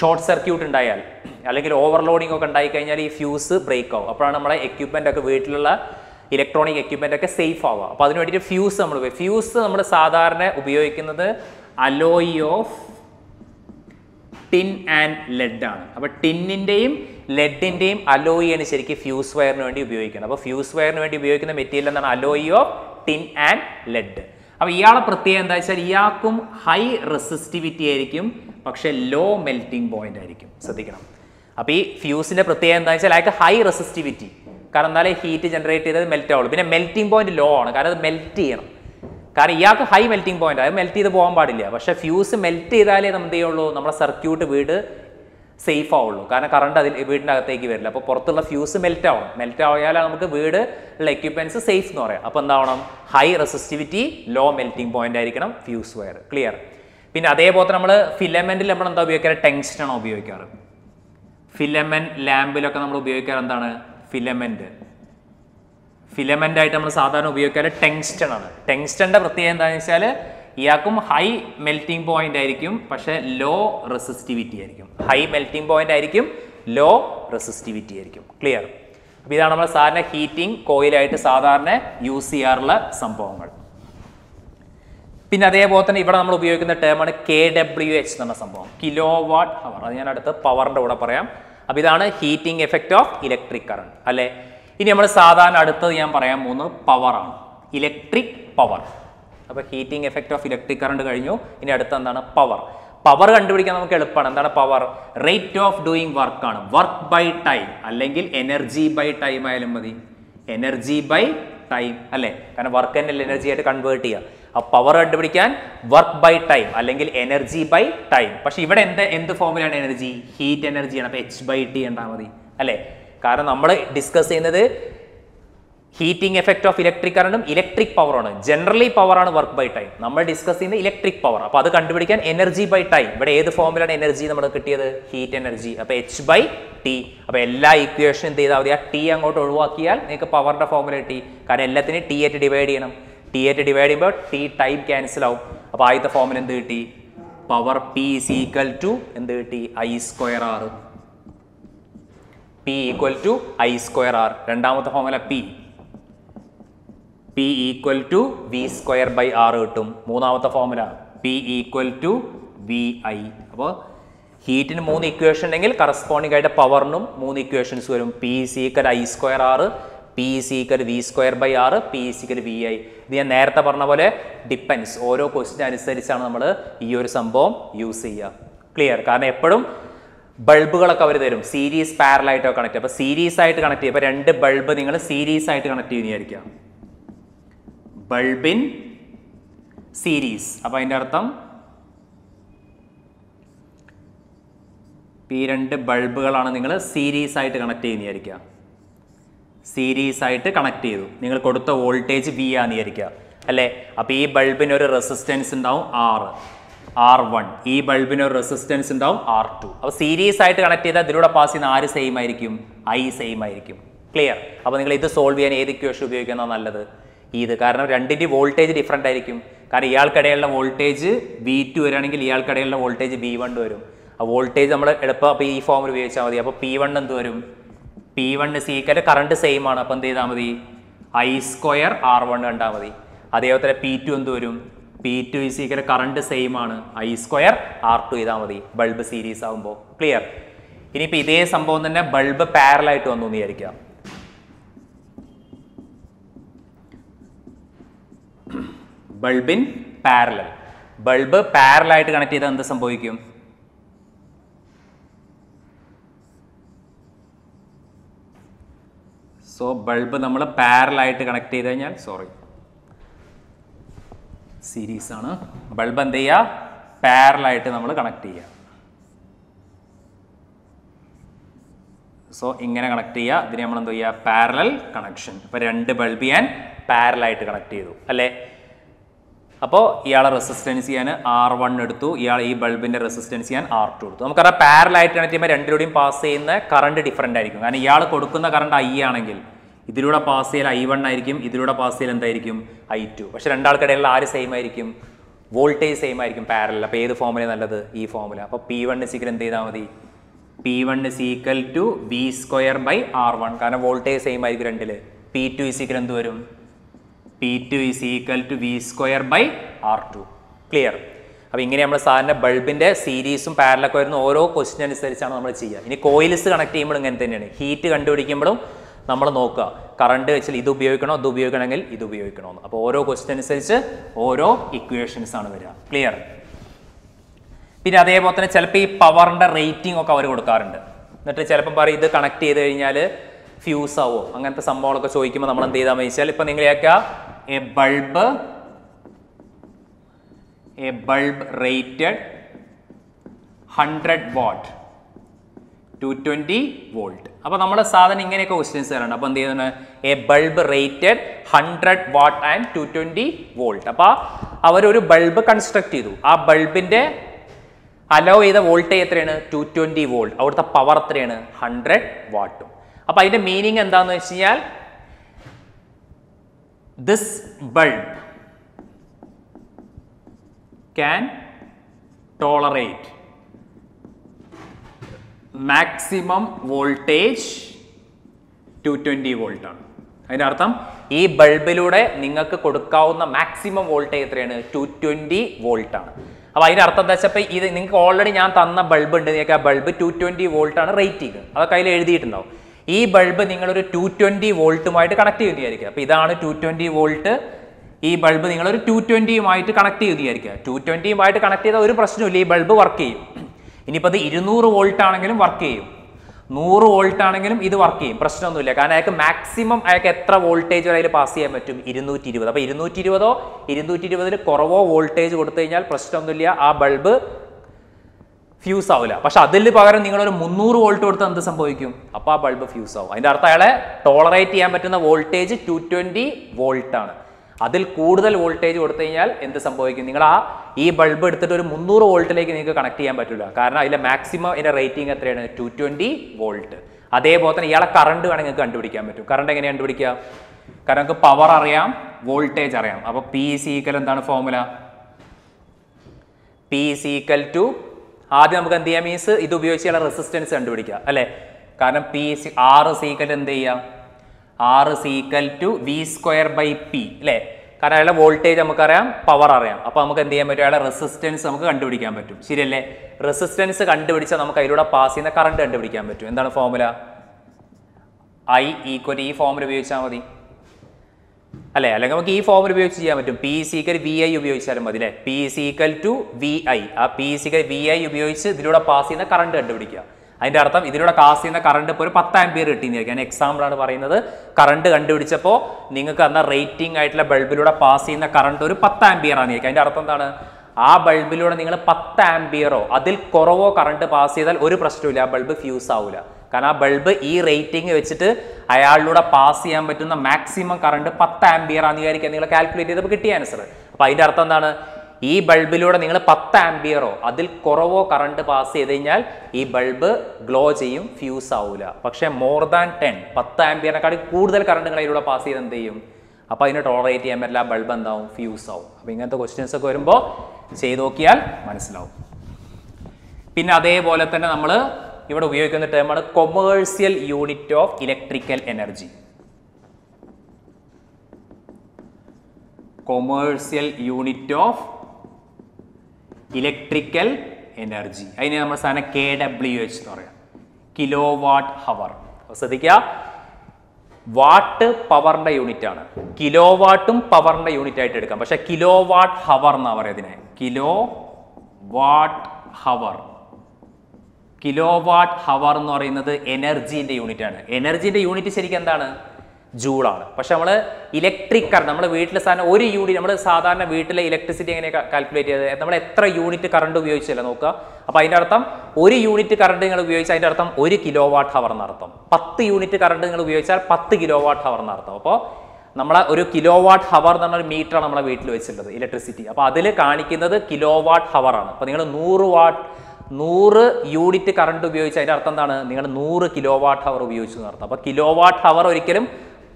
ഷോർട്ട് സർക്യൂട്ട് ഉണ്ടായാൽ അല്ലെങ്കിൽ ഓവർലോഡിംഗ് ഒക്കെ ഉണ്ടായി കഴിഞ്ഞാൽ ഈ ഫ്യൂസ് ബ്രേക്ക് ആവും. അപ്പോഴാണ് നമ്മുടെ എക്യുപ്മെന്റ് ഒക്കെ വീട്ടിലുള്ള ഇലക്ട്രോണിക് എക്യുപ്മെന്റ് ഒക്കെ സേഫ് ആവുക. അപ്പോൾ അതിന് വേണ്ടിയിട്ട് ഫ്യൂസ് നമ്മൾ ഫ്യൂസ് നമ്മൾ സാധാരണ ഉപയോഗിക്കുന്നത് alloy of tin and lead ആണ്. അപ്പോൾ ടിന്നിന്റെയും ലെഡിന്റെയും അലോയിയാണ് ശരിക്കും ഫ്യൂസ് വയറിന് വേണ്ടി ഉപയോഗിക്കുന്നത്. അപ്പോൾ ഫ്യൂസ് വയറിന് വേണ്ടി ഉപയോഗിക്കുന്ന മെറ്റീരിയൽ എന്താണ്? Alloy of tin and lead. അപ്പോൾ ഇയാളെ പ്രത്യേകം എന്താ വെച്ചാൽ ഇയാൾക്കും ഹൈ റെസിസ്റ്റിവിറ്റി ആയിരിക്കും പക്ഷേ ലോ മെൽറ്റിംഗ് പോയിന്റ് ആയിരിക്കും. ശ്രദ്ധിക്കണം. അപ്പോൾ ഈ ഫ്യൂസിന്റെ പ്രത്യേകത എന്താ വെച്ചാൽ അയാൾക്ക് ഹൈ റെസിസ്റ്റിവിറ്റി. കാരണം എന്നാലേ ഹീറ്റ് ജനറേറ്റ് ചെയ്തത് മെൽറ്റ് ആവുള്ളൂ. പിന്നെ മെൽറ്റിംഗ് പോയിന്റ് ലോ ആണ്. കാരണം അത് മെൽറ്റ് ചെയ്യണം. കാരണം ഇയാൾക്ക് ഹൈ മെൽറ്റിംഗ് പോയിന്റ് അത് മെൽറ്റ് ചെയ്ത് പോകാൻ പാടില്ല. പക്ഷേ ഫ്യൂസ് മെൽറ്റ് ചെയ്താലേ നമ്മൾ ചെയ്യുള്ളൂ നമ്മുടെ സർക്യൂട്ട് വീട് സേഫ് ആവുള്ളൂ. കാരണം കറണ്ട് അതിൽ വീടിന്റെ അകത്തേക്ക് വരില്ല. അപ്പോൾ പുറത്തുള്ള ഫ്യൂസ് മെൽറ്റ് ആവണം. മെൽറ്റ് ആയാലാണ് നമുക്ക് വീട് ഉള്ള എക്യുപ്മെന്റ്സ് സേഫ് എന്ന് പറയാം. അപ്പോൾ എന്താവണം? High resistivity low melting point ആയിരിക്കണം ഫ്യൂസ് വയർ ക്ലിയർ പിന്നെ അതേപോലെ നമ്മൾ ഫിലമെന്റിൽ നമ്മൾ എന്താ ഉപയോഗിക്കാറ്? ആണ് ഉപയോഗിക്കാറ്. ഫിലമെൻ ലാമ്പിലൊക്കെ നമ്മൾ ഉപയോഗിക്കാറ് എന്താണ്? ഫിലമെന്റ് ഫിലമെന്റ് ആയിട്ട് നമ്മൾ സാധാരണ ഉപയോഗിക്കാറ് ടെങ്സ്റ്റൺ ആണ്. ടെങ്സ്റ്റന്റെ പ്രത്യേകത എന്താണെന്ന് വെച്ചാൽ ഇയാൾക്കും ഹൈ മെൽറ്റിംഗ് പോയിന്റ് ആയിരിക്കും പക്ഷേ ലോ റെസിസ്റ്റിവിറ്റി ആയിരിക്കും. ഹൈ മെൽറ്റിംഗ് പോയിന്റ് ആയിരിക്കും ലോ റെസിസ്റ്റിവിറ്റി ആയിരിക്കും. ക്ലിയർ? അപ്പോൾ ഇതാണ് നമ്മൾ സാധാരണ ഹീറ്റിംഗ് കോയിലായിട്ട് സാധാരണ യൂസ് ചെയ്യാറുള്ള സംഭവങ്ങൾ. പിന്നെ അതേപോലെ തന്നെ ഇവിടെ നമ്മൾ ഉപയോഗിക്കുന്ന ടേമാണ് കെ ഡബ്ല്യു എച്ച് എന്ന സംഭവം. കിലോ വാട്ട് അവർ അത് ഞാൻ അടുത്ത് പവറിന്റെ കൂടെ പറയാം. അപ്പോൾ ഇതാണ് heating effect of electric current അല്ലേ? ഇനി നമ്മൾ സാധാരണ അടുത്തത് ഞാൻ പറയാൻ പോകുന്നത് പവറാണ് ഇലക്ട്രിക് പവർ അപ്പോൾ heating effect of electric current കഴിഞ്ഞു. ഇനി അടുത്ത എന്താണ്? പവർ പവർ കണ്ടുപിടിക്കാൻ നമുക്ക് എളുപ്പമാണ്. എന്താണ് പവർ റേറ്റ് ഓഫ് ഡൂയിങ് വർക്കാണ് വർക്ക് ബൈ ടൈം അല്ലെങ്കിൽ എനർജി ബൈ ടൈം ആയാലും മതി. എനർജി ബൈ ടൈം അല്ലേ? കാരണം വർക്ക് തന്നെ എനർജി ആയിട്ട് കൺവേർട്ട് ചെയ്യുക ആ പവർ കണ്ടുപിടിക്കാൻ വർക്ക് ബൈ ടൈം അല്ലെങ്കിൽ എനർജി ബൈ ടൈം പക്ഷേ ഇവിടെ എന്ത് എന്ത് ഫോമിലാണ് എനർജി ഹീറ്റ് എനർജിയാണ് അപ്പോൾ എച്ച് ബൈ ടി ഉണ്ടാ മതി. അല്ലേ? കാരണം നമ്മൾ ഡിസ്കസ് ചെയ്യുന്നത് ഹീറ്റിംഗ് എഫക്റ്റ് ഓഫ് ഇലക്ട്രിക് കറണ്ടും ഇലക്ട്രിക് പവറാണ് ജനറലി പവറാണ് വർക്ക് ബൈ ടൈം നമ്മൾ ഡിസ്കസ് ചെയ്യുന്ന ഇലക്ട്രിക് പവർ അപ്പോൾ അത് കണ്ടുപിടിക്കാൻ എനർജി ബൈ ടൈം ഇവിടെ ഏത് ഫോമിലാണ് എനർജി നമ്മൾ കിട്ടിയത്? ഹീറ്റ് എനർജി അപ്പോൾ എച്ച് ബൈ ടി അപ്പോൾ എല്ലാ ഇക്വേഷൻ എന്ത് ചെയ്താൽ മതി? ആ ടി അങ്ങോട്ട് ഒഴിവാക്കിയാൽ നിങ്ങൾക്ക് പവറിന്റെ ഫോമുല കിട്ടി. കാരണം എല്ലാത്തിനും ടി ആയിട്ട് ഡിവൈഡ് ചെയ്യണം. ടി ആയിട്ട് ഡിവൈഡ് ചെയ്യുമ്പോൾ ടി ടൈം ക്യാൻസൽ ആവും. അപ്പോൾ ആദ്യത്തെ ഫോമിൽ എന്ത് കിട്ടി? Power P is equal to എന്ത് കിട്ടി? I square R P equal to I square R രണ്ടാമത്തെ formula P P equal to V square by R കിട്ടും. മൂന്നാമത്തെ formula P equal to V I അപ്പോൾ ഹീറ്റിന് മൂന്ന് ഇക്വേഷൻ ഉണ്ടെങ്കിൽ കറസ്പോണ്ടിങ് ആയിട്ട് പവറിനും മൂന്ന് ഇക്വേഷൻസ് വരും. P equal I square R P equal V square by R P equal V I ഇത് ഞാൻ നേരത്തെ പറഞ്ഞ പോലെ ഡിപ്പെൻസ് ഓരോ ക്വസ്റ്റ്യൻ അനുസരിച്ചാണ് നമ്മൾ ഈ ഒരു സംഭവം യൂസ് ചെയ്യുക. ക്ലിയർ കാരണം എപ്പോഴും ബൾബുകളൊക്കെ അവർ തരും. സീരീസ് പാരലായിട്ടോ കണക്ട് അപ്പോൾ സീരീസ് ആയിട്ട് കണക്ട് ചെയ്യുക അപ്പോൾ രണ്ട് ബൾബ് നിങ്ങൾ സീരീസ് ആയിട്ട് കണക്ട് ചെയ്യുന്നതായിരിക്കാം ബൾബിൻ സീരീസ്. അപ്പോൾ അതിന്റെ അർത്ഥം ഈ രണ്ട് ബൾബുകളാണ് നിങ്ങൾ സീരീസ് ആയിട്ട് കണക്ട് ചെയ്യുന്നതായിരിക്കുക സീരീസ് ആയിട്ട് കണക്ട് ചെയ്തു. നിങ്ങൾ കൊടുത്ത വോൾട്ടേജ് വി ആണ് വിചാരിക്കുക. അല്ലേ? അപ്പോൾ ഈ ബൾബിന് ഒരു റെസിസ്റ്റൻസ് ഉണ്ടാവും ആർ ആർ വൺ ഈ ബൾബിന് ഒരു റെസിസ്റ്റൻസ് ഉണ്ടാവും ആർ ടു അപ്പോൾ സീരീസ് ആയിട്ട് കണക്ട് ചെയ്താൽ ഇതിലൂടെ പാസ് ചെയ്യുന്ന ആര് സെയിം ആയിരിക്കും? ഐ സെയിം ആയിരിക്കും. ക്ലിയർ അപ്പോൾ നിങ്ങൾ ഇത് സോൾവ് ചെയ്യാൻ ഏത് ഇക്വേഷൻ ഉപയോഗിക്കുന്ന നല്ലത്? ഇത്. കാരണം രണ്ടിന്റെ വോൾട്ടേജ് ഡിഫറന്റ് ആയിരിക്കും. കാരണം ഇയാൾക്കിടയിലുള്ള വോൾട്ടേജ് വി ടു വരികയാണെങ്കിൽ ഇയാൾക്കിടയിലുള്ള വോൾട്ടേജ് ബി വൺ വരും. ആ വോൾട്ടേജ് നമ്മൾ എളുപ്പം അപ്പോൾ ഈ ഫോമിൽ ഉപയോഗിച്ചാൽ മതി. അപ്പോൾ പി വൺ എന്ത് വരും? പി വൺ സീക്കറ്റ് കറണ്ട് സെയിം ആണ്. അപ്പോൾ എന്ത് ചെയ്താൽ മതി? ഐ സ്ക്വയർ ആർ വൺ കണ്ടാൽ മതി. അതേപോലെ പി ടു എന്ത് വരും? പി ടു സീക്കറ്റ് കറണ്ട് സെയിം ആണ്. ഐ സ്ക്വയർ ആർ ടു ചെയ്താൽ മതി. ബൾബ് സീരീസ് ആകുമ്പോൾ ക്ലിയർ ഇനിയിപ്പോൾ ഇതേ സംഭവം തന്നെ ബൾബ് പാരലായിട്ട് വന്നു എന്ന് വിചാരിക്കാം ബൾബിൻ പാരലൽ ബൾബ് പാരലായിട്ട് കണക്ട് ചെയ്താൽ എന്ത് സംഭവിക്കും? സോ ബൾബ് നമ്മൾ പാരലായിട്ട് കണക്ട് ചെയ്ത് കഴിഞ്ഞാൽ സോറി സീരീസ് ആണ് ബൾബ് എന്ത് ചെയ്യുക പാരലായിട്ട് നമ്മൾ കണക്ട് ചെയ്യുക സോ ഇങ്ങനെ കണക്ട് ചെയ്യുക ഇതിനെ നമ്മൾ എന്ത് ചെയ്യുക പാരലൽ കണക്ഷൻ അപ്പോൾ രണ്ട് ബൾബ് ഞാൻ പാരലായിട്ട് കണക്ട് ചെയ്തു. അല്ലേ? അപ്പോൾ ഇയാളെ റെസിസ്റ്റൻസ് ചെയ്യാൻ ആർ വൺ എടുത്തു. ഇയാൾ ഈ ബൾബിന്റെ റെസിസ്റ്റൻസ് ചെയ്യാൻ ആർ ടു എടുത്തു. നമുക്കറിയാം പാരലായിട്ട് കണക്ട് ചെയ്യുമ്പോൾ രണ്ടിലൂടെയും പാസ് ചെയ്യുന്ന കറണ്ട് ഡിഫറന്റ് ആയിരിക്കും. കാരണം ഇയാൾ കൊടുക്കുന്ന കറണ്ട് ഐ ആണെങ്കിൽ ഇതിലൂടെ പാസ് ചെയ്യൽ ഐ വൺ ആയിരിക്കും ഇതിലൂടെ പാസ് ചെയ്യൽ എന്തായിരിക്കും? ഐ ടു പക്ഷെ രണ്ടാൾക്കിടയിലുള്ള ആര് സെയിം ആയിരിക്കും? വോൾട്ടേജ് സെയിം ആയിരിക്കും പാരലൽ അപ്പോൾ ഏത് ഫോമുല നല്ലത്? ഈ ഫോമുല അപ്പോൾ പി വൺ സീക്കൽ എന്ത് ചെയ്താൽ മതി? P one equal to V square by R one കാരണം വോൾട്ടേജ് സെയിം ആയിരിക്കും രണ്ടിൽ പി ടു സീക്കൽ എന്ത് വരും? P two is to V square by R two clear അപ്പോൾ ഇങ്ങനെ നമ്മൾ സാധാരണ ബൾബിന്റെ സീരീസും പാരലൊക്കെ വരുന്ന ഓരോ ക്വസ്റ്റ്യൻ അനുസരിച്ചാണ് നമ്മൾ ചെയ്യുക. ഇനി കോയിൽസ് കണക്ട് ചെയ്യുമ്പോഴും ഇങ്ങനെ തന്നെയാണ്. ഹീറ്റ് കണ്ടുപിടിക്കുമ്പോഴും നമ്മൾ നോക്കുക. കറണ്ട് വെച്ചാൽ ഇത് ഉപയോഗിക്കണോ ഇത് ഉപയോഗിക്കണമെങ്കിൽ ഇത് ഉപയോഗിക്കണമെന്ന് അപ്പോൾ ഓരോ ക്വസ്റ്റ്യൻ അനുസരിച്ച് ഓരോ ഇക്വേഷൻസ് ആണ് വരിക. ക്ലിയർ പിന്നെ അതേപോലെ തന്നെ ചിലപ്പോൾ ഈ പവറിന്റെ റേറ്റിംഗ് ഒക്കെ അവർ കൊടുക്കാറുണ്ട്. എന്നിട്ട് ചിലപ്പോൾ പറയും ഇത് കണക്ട് ചെയ്ത് കഴിഞ്ഞാൽ ഫ്യൂസ് ആവോ? അങ്ങനത്തെ സംഭവങ്ങളൊക്കെ ചോദിക്കുമ്പോൾ നമ്മൾ എന്ത് ചെയ്താൽ വെച്ചാൽ ഇപ്പം നിങ്ങൾ കേൾക്കുക. A bulb a bulb rated hundred watt two twenty volt അപ്പോൾ നമ്മുടെ സാധനം ഇങ്ങനെയൊക്കെ ക്വസ്റ്റ്യൻസ് തരണം അപ്പോൾ എന്ത് ചെയ്യുന്നത് a bulb rated hundred watt and two twenty volt അപ്പോൾ അവരൊരു ബൾബ് കൺസ്ട്രക്ട് ചെയ്തു. ആ ബൾബിന്റെ അലോ ചെയ്ത വോൾട്ടേജ് എത്രയാണ്? ടു ട്വന്റി വോൾട്ട് അവിടുത്തെ പവർ എത്രയാണ്? ഹൺഡ്രഡ് വാട്ടും അപ്പോൾ അതിന്റെ മീനിങ് എന്താണെന്ന് വെച്ച് കഴിഞ്ഞാൽ this bulb can tolerate maximum voltage two twenty ആണ്. അതിന്റെ അർത്ഥം ഈ ബൾബിലൂടെ നിങ്ങൾക്ക് കൊടുക്കാവുന്ന മാക്സിമം വോൾട്ടേജ് എത്രയാണ്? ടു ട്വന്റി ആണ്. അപ്പോൾ അതിന്റെ അർത്ഥം എന്താ വെച്ചപ്പോൾ ഇത് നിങ്ങൾക്ക് ഓൾറെഡി ഞാൻ തന്ന ബൾബ് ഉണ്ട്. നിങ്ങൾക്ക് ആ ബൾബ് ടു ട്വന്റി ആണ് റേറ്റിംഗ് അതൊക്കെ അതിൽ എഴുതിയിട്ടുണ്ടാവും. ഈ ബൾബ് നിങ്ങളൊരു ടു ട്വന്റി വോൾട്ടുമായിട്ട് കണക്ട് ചെയ്ത് വിചാരിക്കുക. അപ്പോൾ ഇതാണ് ടു ട്വന്റി വോൾട്ട് ഈ ബൾബ് നിങ്ങളൊരു ടു ട്വന്റിയുമായിട്ട് കണക്ട് ചെയ്ത് വിചാരിക്കുക. ടു ട്വന്റിയുമായിട്ട് കണക്ട് ചെയ്താൽ ഒരു പ്രശ്നമില്ല ഈ ബൾബ് വർക്ക് ചെയ്യും. ഇനിയിപ്പോൾ അത് ഇരുന്നൂറ് വോൾട്ട് ആണെങ്കിലും വർക്ക് ചെയ്യും. നൂറ് വോൾട്ട് ആണെങ്കിലും ഇത് വർക്ക് ചെയ്യും. പ്രശ്നമൊന്നുമില്ല. കാരണം അയാൾക്ക് മാക്സിമം അയാൾക്ക് എത്ര വോൾട്ടേജ് വരെ അതിൽ പാസ് ചെയ്യാൻ പറ്റും? ഇരുന്നൂറ്റി ഇരുപത് അപ്പോൾ ഇരുന്നൂറ്റി ഇരുപതോ ഇരുന്നൂറ്റി ഇരുപതിൽ കുറവോ വോൾട്ടേജ് കൊടുത്തു കഴിഞ്ഞാൽ പ്രശ്നമൊന്നുമില്ല. ആ ബൾബ് ഫ്യൂസ് ആവില്ല പക്ഷെ അതിൽ പകരം നിങ്ങളൊരു മുന്നൂറ് വോൾട്ട് കൊടുത്താൽ എന്ത് സംഭവിക്കും? അപ്പോൾ ആ ബൾബ് ഫ്യൂസ് ആവും. അതിന്റെ അർത്ഥം അയാളെ ടോളറേറ്റ് ചെയ്യാൻ പറ്റുന്ന വോൾട്ടേജ് ടു ട്വന്റി വോൾട്ട് ആണ്. അതിൽ കൂടുതൽ വോൾട്ടേജ് കൊടുത്തു കഴിഞ്ഞാൽ എന്ത് സംഭവിക്കും? നിങ്ങൾ ആ ഈ ബൾബ് എടുത്തിട്ട് ഒരു മുന്നൂറ് വോൾട്ടിലേക്ക് നിങ്ങൾക്ക് കണക്ട് ചെയ്യാൻ പറ്റില്ല. കാരണം അതിലെ മാക്സിമം ഇതിന്റെ റേറ്റിംഗ് എത്രയാണ്? ടു ട്വന്റി വോൾട്ട് അതേപോലെ തന്നെ ഇയാളെ കറണ്ട് വേണമെങ്കിൽ നിങ്ങൾക്ക് കണ്ടുപിടിക്കാൻ പറ്റും. കറണ്ട് എങ്ങനെ കണ്ടുപിടിക്കുക? കാരണം നമുക്ക് പവർ അറിയാം വോൾട്ടേജ് അറിയാം. അപ്പോൾ പി സീക്കൽ എന്താണ് ഫോർമുല പി സീക്കൽ ടു ആദ്യം നമുക്ക് എന്ത് ചെയ്യാം? മീൻസ് ഇത് ഉപയോഗിച്ച് ഇയാളെ റെസിസ്റ്റൻസ് കണ്ടുപിടിക്കുക. അല്ലേ? കാരണം പി സി ആറ് സീക്കൽ എന്ത് ചെയ്യാം R equal to V square by P അല്ലേ? കാരണം അയാളുടെ വോൾട്ടേജ് നമുക്കറിയാം പവർ അറിയാം. അപ്പോൾ നമുക്ക് എന്ത് ചെയ്യാൻ പറ്റും? അയാളുടെ റെസിസ്റ്റൻസ് നമുക്ക് കണ്ടുപിടിക്കാൻ പറ്റും. ശരിയല്ലേ? റെസിസ്റ്റൻസ് കണ്ടുപിടിച്ചാൽ നമുക്ക് അതിലൂടെ പാസ് ചെയ്യുന്ന കറണ്ട് കണ്ടുപിടിക്കാൻ പറ്റും. എന്താണ് ഫോമുല ഐ ഈക്വൽ ഈ ഫോമുല ഉപയോഗിച്ചാൽ മതി. അല്ലേ? അല്ലെങ്കിൽ നമുക്ക് ഈ ഫോമിൽ ഉപയോഗിച്ച് ചെയ്യാൻ പറ്റും. പി സീക്കൽ വി ഐ ഉപയോഗിച്ചാലും മതി അല്ലേ? P equal to V I ആ പി സീക്കൽ വി ഐ ഉപയോഗിച്ച് ഇതിലൂടെ പാസ് ചെയ്യുന്ന കറണ്ട് കണ്ടുപിടിക്കുക. അതിന്റെ അർത്ഥം ഇതിലൂടെ പാസ് ചെയ്യുന്ന കറണ്ട് ഇപ്പോൾ ഒരു പത്ത് ആംപിയർ കിട്ടിയെന്നിരിക്കും ഞാൻ എക്സാമ്പിൾ ആണ് പറയുന്നത്. കറണ്ട് കണ്ടുപിടിച്ചപ്പോൾ നിങ്ങൾക്ക് തന്ന റേറ്റിംഗ് ആയിട്ടുള്ള ബൾബിലൂടെ പാസ് ചെയ്യുന്ന കറണ്ട് ഒരു പത്ത് ആംപിയർ ആണെന്നിരിക്കും അതിന്റെ അർത്ഥം എന്താണ്? ആ ബൾബിലൂടെ നിങ്ങൾ പത്ത് ആംപിയറോ അതിൽ കുറവോ കറണ്ട് പാസ് ചെയ്താൽ ഒരു പ്രശ്നമില്ല ആ ബൾബ് ഫ്യൂസ് ആവില്ല കാരണം ആ ബൾബ് ഈ റേറ്റിംഗ് വെച്ചിട്ട് അയാളിലൂടെ പാസ് ചെയ്യാൻ പറ്റുന്ന മാക്സിമം കറണ്ട് പത്ത് ആംപിയർ ആണെന്ന് വിചാരിക്കുക. നിങ്ങൾ കാൽക്കുലേറ്റ് ചെയ്തപ്പോൾ കിട്ടിയ ആൻസർ അപ്പോൾ അതിന്റെ അർത്ഥം എന്താണ്? ഈ ബൾബിലൂടെ നിങ്ങൾ പത്ത് ആംബിയറോ അതിൽ കുറവോ കറണ്ട് പാസ് ചെയ്ത് കഴിഞ്ഞാൽ ഈ ബൾബ് ഗ്ലോ ചെയ്യും ഫ്യൂസ് ആവില്ല പക്ഷേ മോർ ദാൻ ടെൻ പത്ത് ആംബിയറിനെക്കാൾ കൂടുതൽ കറണ്ട് അതിലൂടെ പാസ് ചെയ്ത് എന്ത് ചെയ്യും? അപ്പോൾ അതിനെ ടോളറേറ്റ് ചെയ്യാൻ പറ്റില്ല ബൾബ് എന്താവും? ഫ്യൂസ് ആവും. അപ്പോൾ ഇങ്ങനത്തെ ക്വസ്റ്റ്യൻസ് ഒക്കെ വരുമ്പോൾ ചെയ്ത് നോക്കിയാൽ മനസ്സിലാവും. പിന്നെ അതേപോലെ തന്നെ നമ്മൾ ഇവിടെ ഉപയോഗിക്കുന്ന ടേമാണ് commercial unit of electrical energy commercial unit of electrical energy. അതിനെ നമ്മൾ സാധനം കെ ഡബ്ല്യു എച്ച് എന്ന് പറയാം. കിലോ വാട്ട് ഹവർ ശ്രദ്ധിക്കുക. വാട്ട് പവറിന്റെ യൂണിറ്റ് ആണ്. കിലോ വാട്ടും പവറിന്റെ യൂണിറ്റ് ആയിട്ട് എടുക്കാം. പക്ഷെ കിലോ വാട്ട് ഹവർ എന്നാ പറയുക ഇതിനെ? Kilowatt hour kilowatt hour എന്ന് പറയുന്നത് എനർജീന്റെ യൂണിറ്റ് ആണ്. എനർജീന്റെ യൂണിറ്റ് ശരിക്കും എന്താണ്? ജൂളാണ്. പക്ഷെ നമ്മൾ ഇലക്ട്രിക് കറണ്ട് നമ്മുടെ വീട്ടിൽ സാധനം ഒരു യൂണിറ്റ് നമ്മൾ സാധാരണ വീട്ടിലെ ഇലക്ട്രിസിറ്റി എങ്ങനെ കാൽക്കുലേറ്റ് ചെയ്തത്? നമ്മൾ എത്ര യൂണിറ്റ് കറണ്ട് ഉപയോഗിച്ചല്ല നോക്കുക? അപ്പോൾ അതിന്റെ അർത്ഥം ഒരു യൂണിറ്റ് കറണ്ട് നിങ്ങൾ ഉപയോഗിച്ചാൽ അതിന്റെ അർത്ഥം ഒരു കിലോ വാട്ട് ഹവർ എന്നർത്ഥം പത്ത് യൂണിറ്റ് കറണ്ട് നിങ്ങൾ ഉപയോഗിച്ചാൽ പത്ത് കിലോ വാട്ട് ഹവർ എന്നർത്ഥം അപ്പോൾ നമ്മളെ ഒരു കിലോ വാട്ട് ഹവർ എന്ന് പറഞ്ഞ മീറ്റർ മീറ്ററാണ് നമ്മളെ വീട്ടിൽ വെച്ചിട്ടുള്ളത് ഇലക്ട്രിസിറ്റി അപ്പോൾ അതിൽ കാണിക്കുന്നത് കിലോ വാട്ട് ഹവർ ആണ്. അപ്പോൾ നിങ്ങൾ നൂറ് വാട്ട് നൂറ് യൂണിറ്റ് കറണ്ട് ഉപയോഗിച്ച് അതിന്റെ അർത്ഥം എന്താണ്? നിങ്ങൾ നൂറ് കിലോ വാട്ട് ഹവർ ഉപയോഗിച്ചു എന്ന് അർത്ഥം. അപ്പോൾ കിലോ വാട്ട് ഹവർ ഒരിക്കലും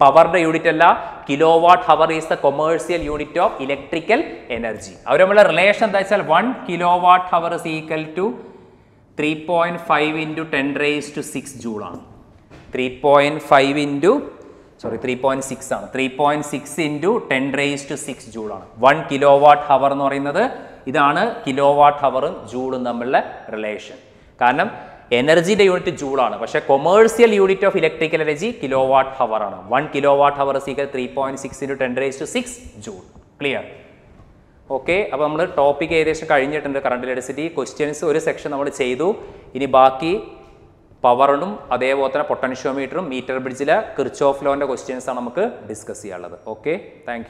പവറിന്റെ യൂണിറ്റ് അല്ല kilowatt hour is the commercial unit of electrical energy അവർ തമ്മിലുള്ള റിലേഷൻ എന്താ വെച്ചാൽ one kilowatt hour is equal to three point five into ten raise to six ജൂളാണ് three point five into sorry three point six ആണ്. Three point six into ten raise to six ജൂളാണ് one kilowatt hour എന്ന് പറയുന്നത് ഇതാണ് kilo watt ഹവറും ജൂളും തമ്മിലുള്ള relation കാരണം എനർജിയുടെ unit ജൂളാണ്. പക്ഷേ commercial unit of electrical energy kilowatt hour ആണ്. One kilowatt hour equal three point six into ten raise to six joule clear okay അപ്പോൾ നമ്മൾ ടോപ്പിക് ഏകദേശം കഴിഞ്ഞിട്ടുണ്ട് കറണ്ട് ഇലക്ട്രിസിറ്റി ക്വസ്റ്റ്യൻസ് ഒരു സെക്ഷൻ നമ്മൾ ചെയ്തു. ഇനി ബാക്കി പവറിനും അതേപോലെ തന്നെ പൊട്ടൻഷ്യോമീറ്ററും മീറ്റർ ബ്രിഡ്ജിലെ കിർച്ച് ഓഫ് ലോന്റെ ക്വസ്റ്റ്യൻസ് ആണ് നമുക്ക് ഡിസ്കസ് ചെയ്യാനുള്ളത്. Okay thank